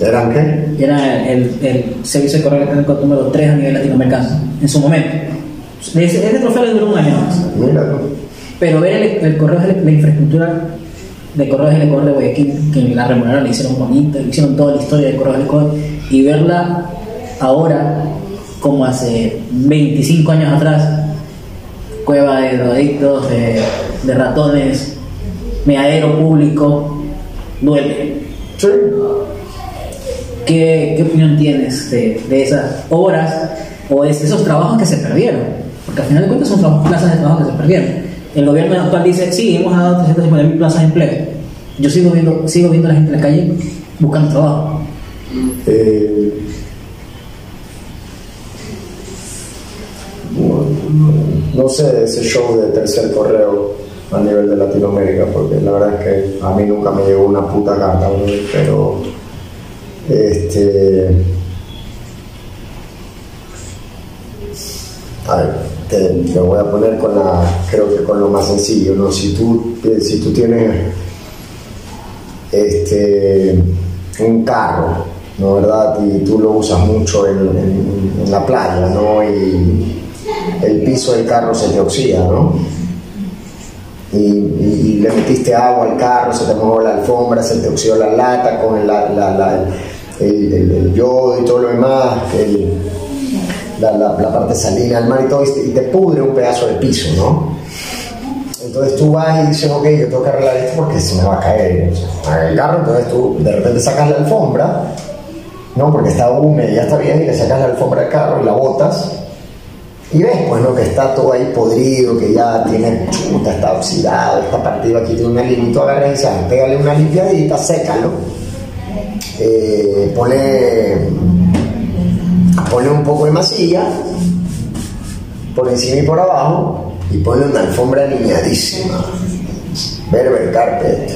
¿Eran qué? Era el, el servicio de correo electrónico número 3 a nivel latinoamericano, en su momento. Ese, ese trofeo le duró un año más. Mira. Pero ver el, el correo, la infraestructura de Correos del Ecuador de Guayaquil, que la remodelaron, le hicieron bonita, le hicieron toda la historia de Correos del Ecuador, y verla ahora, como hace 25 años atrás, cueva de drogadictos, de, de ratones, meadero público, duele. Sí. ¿Qué, qué opinión tienes de, de esas obras o de esos trabajos que se perdieron? Porque al final de cuentas son plazas de trabajo que se perdieron. El gobierno actual dice, sí, hemos dado 350 mil plazas de empleo. Yo sigo viendo, sigo viendo a la gente en la calle buscando trabajo. Eh, no, sé ese show de tercer correo a nivel de Latinoamérica, porque la verdad es que a mí nunca me llegó una puta carta, pero este a ver, te, te voy a poner con la, creo que con lo más sencillo, ¿no? Si tú, si tú tienes este, un carro, ¿no verdad? Y tú lo usas mucho en, la playa, ¿no? Y el piso del carro se te oxida, ¿no? Y, le metiste agua al carro, se te mojó la alfombra, se te oxidó la lata con la- la- la- el, el- el yodo y todo lo demás, la, la- parte salina del mar y todo, y te, pudre un pedazo de piso, ¿no? Entonces tú vas y dices, ok, yo tengo que arreglar esto porque se me va a caer el carro. Entonces tú de repente sacas la alfombra, ¿no? Porque está húmeda y ya está bien, y le sacas la alfombra al carro y la botas. Y ves, pues, ¿no? Que está todo ahí podrido, que ya tiene chuta, está oxidado, está partido aquí, tiene y tú agarras y dices, "Ah, pégale una limpiadita, sécalo. Eh, ponle, ponle un poco de masilla por encima y por abajo y ponle una alfombra alineadísima. Berber Carpet,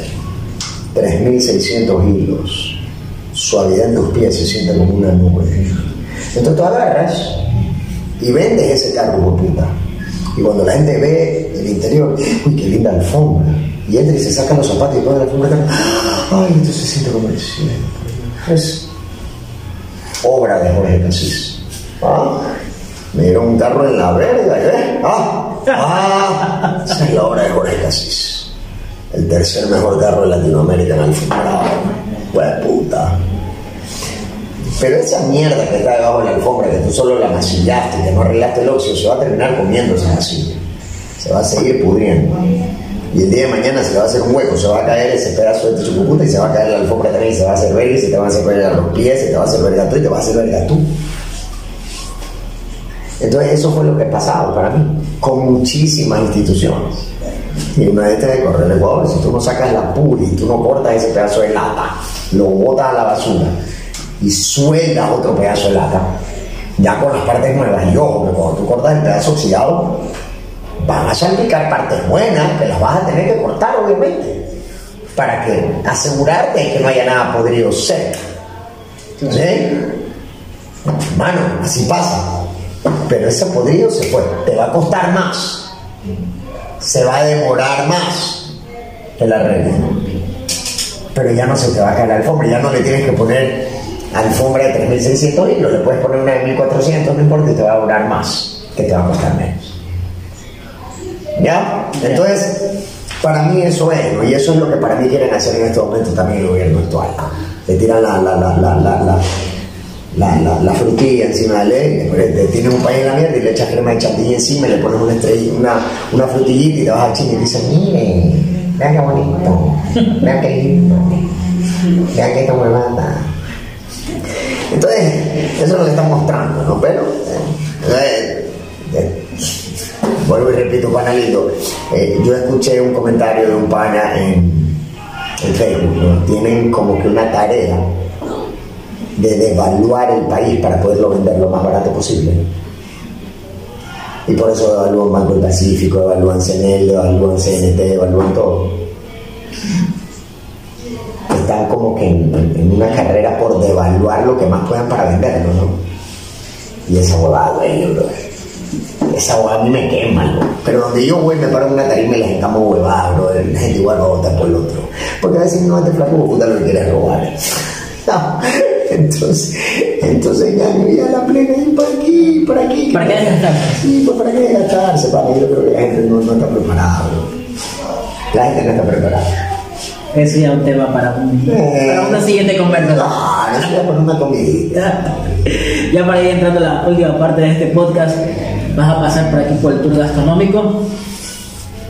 3600 hilos. Suavidad en tus pies se siente como una nube. Entonces tú agarras y vendes ese carro, puta. Y cuando la gente ve el interior, uy, qué linda alfombra. Y entra y se saca los zapatos y pone la alfombra. Ay, entonces se siente como el cielo. Es obra de Jorge Casís. ¿Ah? Me dieron un carro en la verga, ¿eh? ¡Ah! ¡Ah! Esa es la obra de Jorge Casís. El tercer mejor carro de Latinoamérica en alfombrado. Buena puta. Pero esa mierda que está debajo de la alfombra, que tú solo la masillaste, que no arreglaste el óxido, se va a terminar comiéndose así. Se va a seguir pudriendo. Y el día de mañana se va a hacer un hueco, se va a caer ese pedazo de chucuputa y se va a caer la alfombra también y se va a hacer verga se te van a hacer verga los pies, se te va a hacer verga tú y te va a hacer verga tú. Entonces eso fue lo que pasaba para mí, con muchísimas instituciones. Y una de estas de Correo del Ecuador, si tú no sacas la puri, tú no cortas ese pedazo de lata, lo botas a la basura y sueltas otro pedazo de lata, ya con las partes nuevas. Y ojo, cuando tú cortas el pedazo oxidado, van a salpicar partes buenas que las vas a tener que cortar, obviamente, para que asegurarte de que no haya nada podrido cerca. ¿Sí? Mano, así pasa. Pero ese podrido se fue. Te va a costar más. Se va a demorar más el arreglo. Pero ya no se te va a caer la alfombra. Ya no le tienes que poner alfombra de 3600 hilos. Le puedes poner una de 1400, no importa, te va a durar más. Que te va a costar menos. ¿Ya? Entonces, Para mí eso es, ¿no? Y eso es lo que para mí quieren hacer en este momento también el gobierno actual. Le tiran la, la, la, la, la, la, la, la- la frutilla encima de él, después te tienes un país en la mierda y le echas crema de chantilly encima y le pones una estrella, una, una frutillita y te vas al chino y dices, mire, vean qué bonito, vean qué lindo, vean que esta huevada. Entonces, eso es lo que están mostrando, ¿no? Pero, vuelvo y repito, panalito, eh, yo escuché un comentario de un pana en, en Facebook, ¿no? tienen como que una tarea de devaluar el país para poderlo vender lo más barato posible. Y por eso evalúan Banco del Pacífico, evalúan CNL, evalúan CNT, evalúan todo. Están como que en, una carrera por devaluar lo que más puedan para venderlo, ¿no? Y esa huevada, güey, bro. Esa huevada a mí me quema, ¿no? Pero donde yo, güey, me paro en una tarima y les encamo huevada, bro. La gente igual va a votar por el otro. Porque a veces no, este flaco puta lo que quiere es robar. No. Entonces, entonces ya, ya la plena y por aquí, por aquí. ¿Para qué desgastarse? Sí, pues para qué desgastarse, papi. Yo creo que la gente no, no está preparada, bro. La gente no está preparada. Ese ya es un tema para, un- Eh. para una siguiente conversación. No, no sería por una comidita. Ya para ir entrando a la última parte de este podcast, vas a pasar por aquí por el tour gastronómico.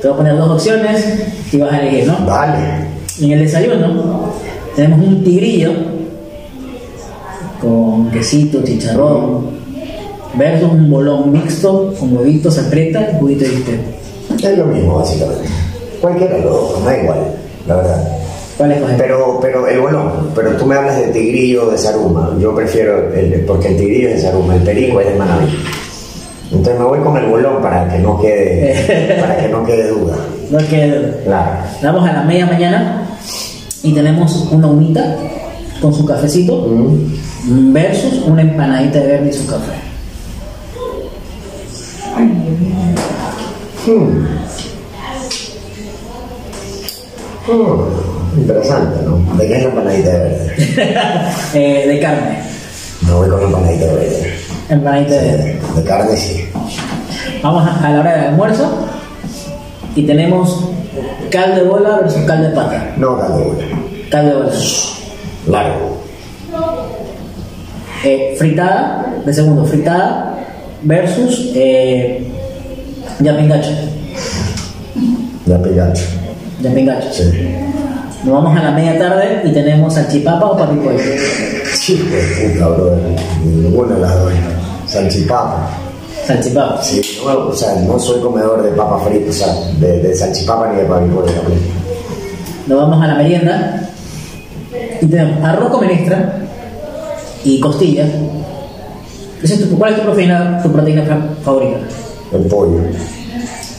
Te voy a poner dos opciones y vas a elegir, ¿no? Dale. En el desayuno tenemos un tigrillo con quesito, chicharrón, versus un bolón mixto con huevitos, salpreta y juguito de bistec. Es lo mismo, básicamente. Cualquiera no da igual, la verdad. ¿Cuál escoges? Pero, pero el bolón, pero tú me hablas de tigrillo de saruma. Yo prefiero, el, porque el tigrillo es de saruma, el perico es de manaví. Entonces me voy con el bolón para que no quede, para que no quede duda. No que Claro. Vamos a la media mañana y tenemos una humita con su cafecito Mm. versus una empanadita de verde y su café. Hmm. Hmm, Interesante, ¿no? ¿De qué es la empanadita de verde? Eh, de carne. Me voy con la empanadita de verde. De verde. De, de carne sí. Vamos a, a la hora del almuerzo y tenemos caldo de bola versus caldo de pata. No caldo de bola. Caldo de bola. Largo. Eh, fritada, de segundo, fritada versus eh, yapingacho. Ya pegacho. Yapingacho. Sí. Nos vamos a la media tarde y tenemos salchipapa o papipollo. Chico de puta, brother. Ninguna de las dos. Salchipapa. Salchipapa. Sí, no, o sea, no soy comedor de papas fritas, o sea, de, de salchipapa ni de pavipollo. Nos vamos a la merienda y tenemos arroz con menestra y costillas. ¿Cuál es tu proteína, tu proteína fa- favorita? El pollo.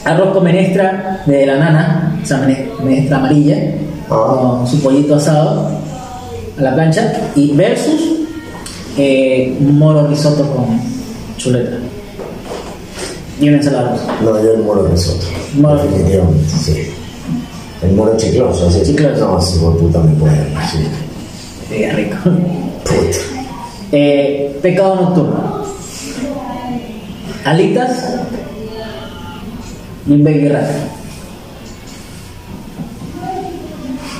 Arroz con menestra de la nana, o sea, mene- menestra amarilla, Ah. con su pollito asado a la plancha, y versus eh, moro risotto con chuleta. Y una ensalada. No, yo el moro risotto. Moro. Definitivamente, sí. El moro chicloso, así. Chicloso. No, sí, por puta me puede. Sí. Rico. Puta. Eh, pecado nocturno. Alitas y un baby rack.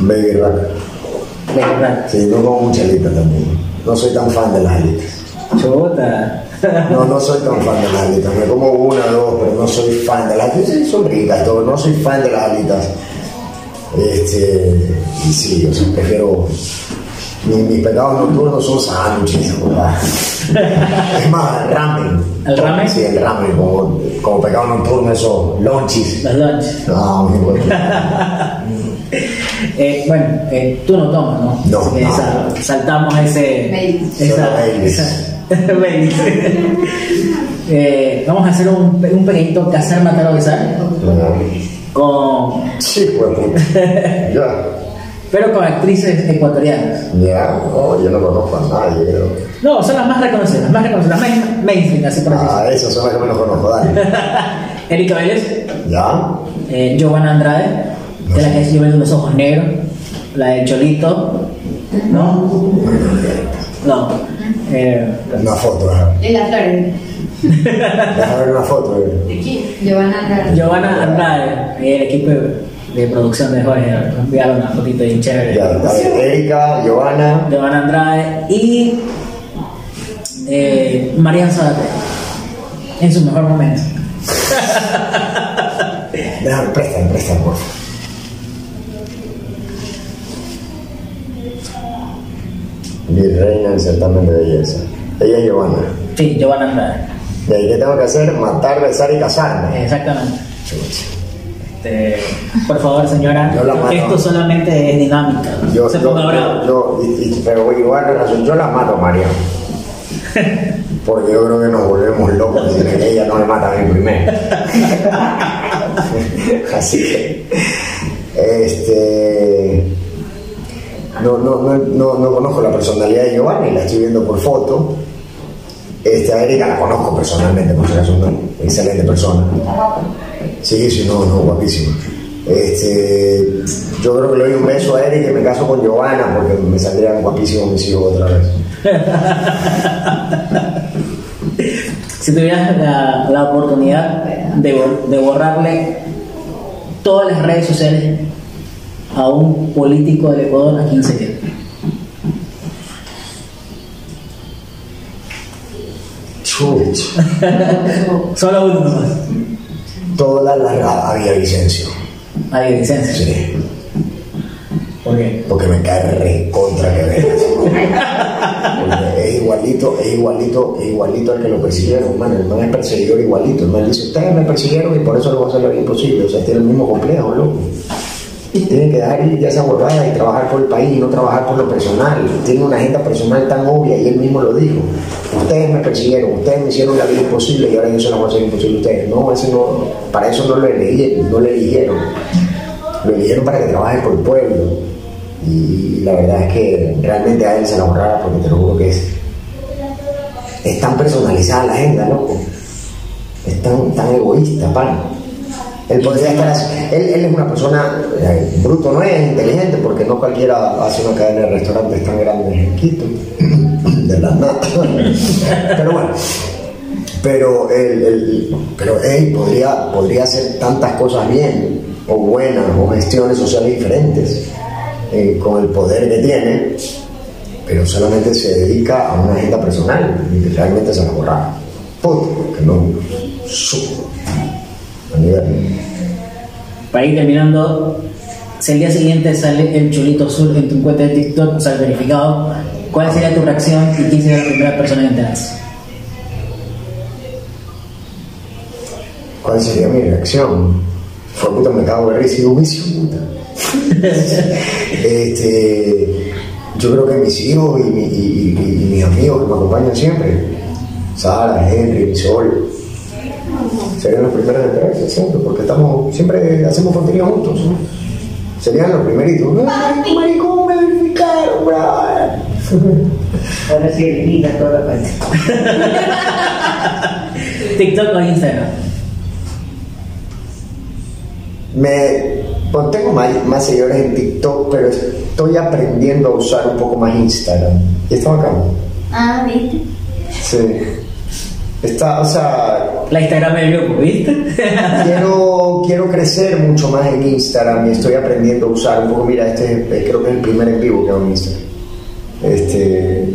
Baby rack. Baby rack. Sí, no como mucha alita tampoco. No soy tan fan de las alitas. Chuta. No, no soy tan fan de las alitas. Me como una o dos, pero no soy fan de las alitas. Sí, son ricas, todo. No soy fan de las alitas. Este, y sí, o sea, prefiero. mi- mis pecados nocturnos son sándwiches. Es más, ramen. ¿El ramen? Sí, el ramen, como, como pecado nocturno, eso, lonchis. Los lunch. No, mi. Eh, bueno, eh, tú no tomas, ¿no? No, Así que no. esa- saltamos ese. Baileys. esa- Solo Baileys. esa- Baileys. Eh, vamos a hacer un, un pequeñito cazar, matar o besar con, Sí, pues, puta. Ya. pero con actrices ecuatorianas. Ya, no, yo no conozco a nadie. No, son las más reconocidas, las más reconocidas, las más mainstream, así por Ah, esas son las que menos conozco, dale. Erika Vélez, ¿Ya? eh, Giovanna Andrade, es la que Yo los ojos negros, la de Cholito, ¿no? No. Eh, Una foto, ¿eh? En las flores. Deja ver una foto, ¿eh? Aquí, Giovanna Andrade. Giovanna Andrade, el equipo de de producción de Jorge, enviaron una fotito bien chévere. Ya, Erika, Giovanna. de Van Andrade y eh, Marian Zárate en su mejor momento. Déjame, préstame, préstame, por favor. Mi reina del certamen de belleza. Ella es Giovanna. Sí, Giovanna Andrade. ¿Y ahí qué tengo que hacer? Matar, besar y casarme. Exactamente. Este, por favor, señora, Yo la mato. esto solamente es dinámica. Yo, se yo, ponga yo, yo- y- y- pero igual razón, yo la mato, María. Porque yo creo que nos volvemos locos si ella no me mata a mí primero. Así que, este. No, no, no, no, no conozco la personalidad de Giovanni, la estoy viendo por foto. Este, a Erika la conozco personalmente, por si acaso, una excelente persona. Sí, sí, no, no, guapísima. Este, yo creo que le doy un beso a Erika y me caso con Giovanna porque me saldrían guapísimos mis hijos otra vez. Si tuvieras la, oportunidad de borrarle todas las redes sociales a un político del Ecuador, ¿a quién sería? Chuch. Solo uno nomás. Toda la largada había Vicencio. Hay licencia. Sí, ¿Por qué? porque me cae re contra que veas. Porque es igualito, es igualito, es igualito al que lo persiguieron, man. El man es perseguidor igualito. El man dice, ustedes me persiguieron y por eso les voy a hacer lo imposible. O sea, tiene el mismo complejo, loco. Tienen que dejar ir ya esa huevada y trabajar por el país y no trabajar por lo personal. Tiene una agenda personal tan obvia y él mismo lo dijo. Ustedes me persiguieron, ustedes me hicieron la vida imposible y ahora yo se la voy a hacer imposible ustedes. No, ese no, para eso no lo eligieron, no lo eligieron. Lo eligieron para que trabaje por el pueblo. Y la verdad es que realmente a él se la borrara porque te lo juro que es, es tan personalizada la agenda, loco. Es tan, tan egoísta, pan. Él podría estar así. Él, él es una persona eh, bruto, no es inteligente, porque no cualquiera hace una cadena de restaurantes tan grandes en Quito, de la nada. Pero bueno, pero él, él- pero él podría, podría hacer tantas cosas bien, o buenas, o gestiones sociales diferentes, eh, con el poder que tiene, pero solamente se dedica a una agenda personal y realmente se la borra. Punto, que no. su-. Para ir terminando, si el día siguiente sale el chulito azul en tu cuenta de TikTok, o sea, el verificado, ¿cuál sería tu reacción y quién sería la primera persona que enteras? ¿Cuál sería mi reacción? Fue puta, me cago de y digo, "Uy, puta. este, yo creo que mis hijos y, mi- y- y- y mis amigos que me acompañan siempre, Sara, Henry, Sol, serían los primeros en enterarse siempre, porque estamos, siempre hacemos contenido juntos. ¿no? Serían los primeritos. ¡Ay, maricón, me verificaron, bro! Ahora sí elimina toda la parte. TikTok o Instagram. Me pues tengo más, más seguidores en TikTok, pero estoy aprendiendo a usar un poco más Instagram. Y está bacán. Ah, ¿viste? Sí. Está, o sea, La Instagram del grupo, ¿viste? quiero, quiero crecer mucho más en Instagram y estoy aprendiendo a usar un poco. Mira, este es- eh, creo que es el primer en vivo que hago en Instagram. Este,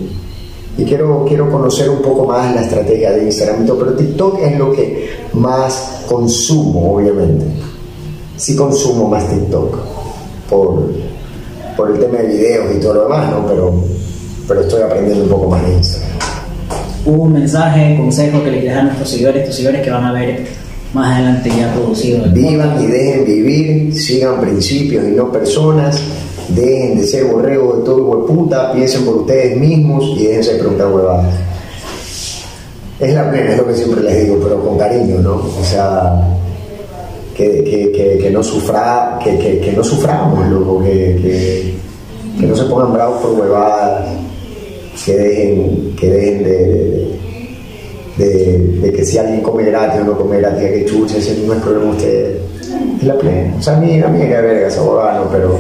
y quiero, quiero conocer un poco más la estrategia de Instagram. y todo, Pero TikTok es lo que más consumo, obviamente. Sí consumo más TikTok por, por el tema de videos y todo lo demás, ¿no? Pero, pero estoy aprendiendo un poco más de Instagram. Un mensaje, consejo que le quieras a nuestros seguidores, tus seguidores que van a ver más adelante ya producido. Vivan y dejen vivir, sigan principios y no personas, dejen de ser borregos de todo hijo de puta, piensen por ustedes mismos y déjense de preguntar huevadas. Es la plena, es lo que siempre les digo, pero con cariño, ¿no? O sea, que, que, que, que no sufra, que, que, que no suframos, loco, que, que, que no se pongan bravos por huevadas, que dejen, que dejen de, de, que si alguien come gratis o no come gratis, que chucha, ese no es problema de ustedes. Es la plena. O sea, a mí, a mí me verga ese abogado, pero.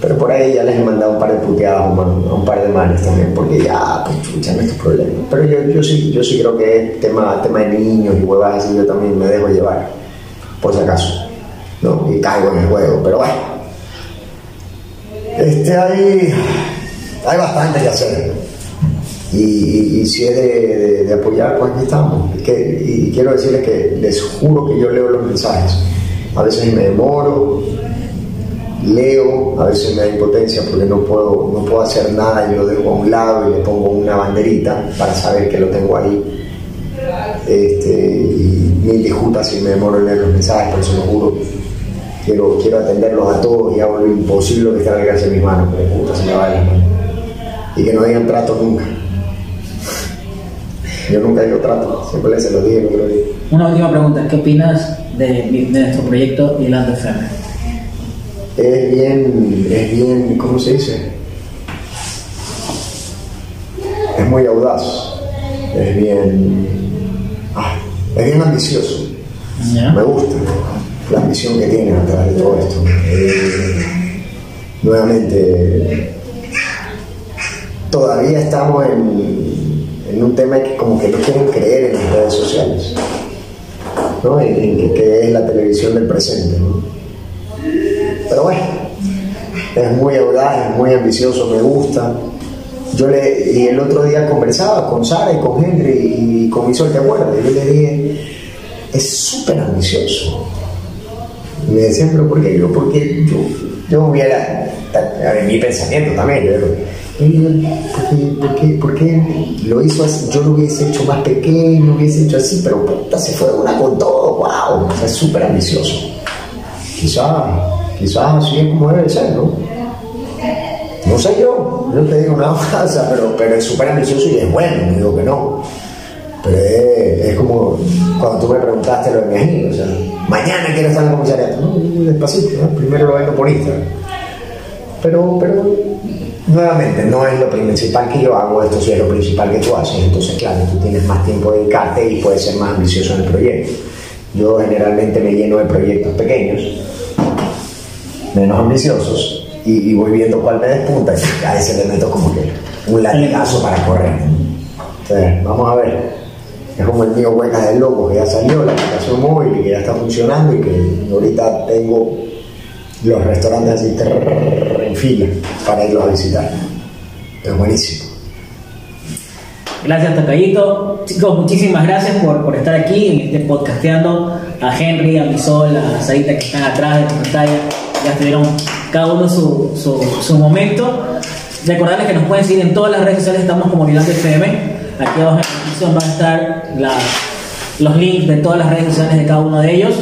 Pero por ahí ya les he mandado un par de puteadas a un, par de manes también, porque ya, pues chucha, no es. Pero yo, yo, sí, yo sí creo que es tema, tema de niños y huevas así, yo también me dejo llevar, por si acaso. ¿no? Y caigo en el juego, pero bueno. Este, hay, hay bastante que hacer. Y, si es de, apoyar, pues aquí estamos. Es que- y quiero decirles que les juro que yo leo los mensajes. A veces me demoro, leo, a veces me da impotencia porque no puedo, no puedo hacer nada y lo dejo a un lado y le pongo una banderita para saber que lo tengo ahí. Este, y mil disculpas si me demoro en leer los mensajes, pero se lo juro. Quiero, quiero atenderlos a todos y hago lo imposible que esté al alcance de mis manos, pero puta se me va de las manos. Y que no digan trato nunca. Yo nunca digo trato, siempre les se digo, lo digo. Una última pregunta, ¿qué opinas de, de nuestro proyecto Hilando FM? es bien, es bien, ¿cómo se dice? Es muy audaz, es bien, ah, es bien ambicioso, ¿Ya? me gusta la ambición que tiene atrás de todo esto. Eh, nuevamente, todavía estamos en, en un tema que como que no quieren creer en las redes sociales, ¿no? En, que, es la televisión del presente, ¿no? Pero bueno, es muy audaz, es muy ambicioso, me gusta. Yo le, y el otro día conversaba con Sara y con Henry y con mi sol, ¿te acuerdas? Y yo le dije, es súper ambicioso. Me decían, pero ¿por qué? Yo, porque yo, yo hubiera, en mi pensamiento también, yo ¿por qué, por, qué, ¿por qué lo hizo así? Yo lo hubiese hecho más pequeño, lo hubiese hecho así, pero puta, se fue una con todo, wow, o sea, es súper ambicioso quizás quizás así es como debe ser, ¿no? No sé yo, yo te digo una cosa, pero, pero es súper ambicioso y es bueno, no digo que no. Pero es, como cuando tú me preguntaste lo de agente, o sea, mañana quiero estar en el comisariato. No, despacito, ¿no? primero lo vengo por Instagram. Pero, pero, nuevamente, no es lo principal que yo hago, esto sí es lo principal que tú haces. Entonces, claro, tú tienes más tiempo de dedicarte y puedes ser más ambicioso en el proyecto. Yo generalmente me lleno de proyectos pequeños, menos ambiciosos, y, voy viendo cuál me despunta y a ese le meto como que un latigazo para correr. Entonces, vamos a ver. Es como el mío Huecas del Loco, que ya salió, la aplicación móvil y que ya está funcionando y que ahorita tengo los restaurantes así en para irlos a visitar. Es buenísimo. Gracias, Tocayito. Chicos, muchísimas gracias por, por estar aquí en este podcasteando. A Henry, a Misol, a Sarita que están atrás de la pantalla. Ya tuvieron cada uno su, su, su momento. Recordarles que nos pueden seguir en todas las redes sociales, estamos como Milán FM. Aquí abajo en la descripción van a estar los links de todas las redes sociales de cada uno de ellos.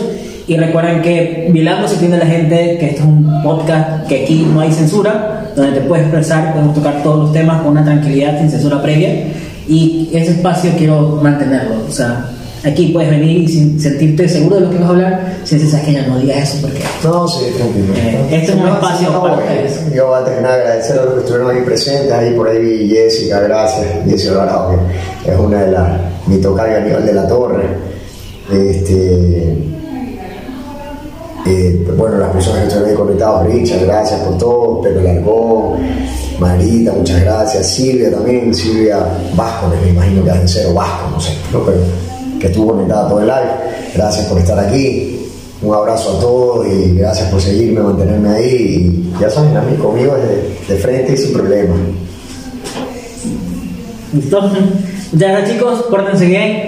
Y recuerden que Vilando se entiende a la gente que este es un podcast que aquí no hay censura, donde te puedes expresar, podemos tocar todos los temas con una tranquilidad, sin censura previa. Y ese espacio quiero mantenerlo. O sea, aquí puedes venir y sin sentirte seguro de lo que vas a hablar, si dices, "Sabes que ya no digas eso porque No, sí, tranquilo. Eh, este es un No, espacio no, para ustedes. Yo voy a terminar de agradecer a los que estuvieron ahí presentes, ahí por ahí vi Jessica, gracias, Jessica Alvarado, que es una de las, mi tocayo a nivel de la torre. Este, eh, bueno, las personas que estuvieron ahí conectados, Richard, gracias por todo, Pedro Largón, Marita, muchas gracias, Silvia también, Silvia Vasco, me imagino que es cero Vasco, no sé, ¿no? pero que estuvo conectada todo el live, gracias por estar aquí, un abrazo a todos y gracias por seguirme, mantenerme ahí. Y ya saben, a mí conmigo de, frente y sin problema. ¿Listo? Gracias chicos, pórtense bien.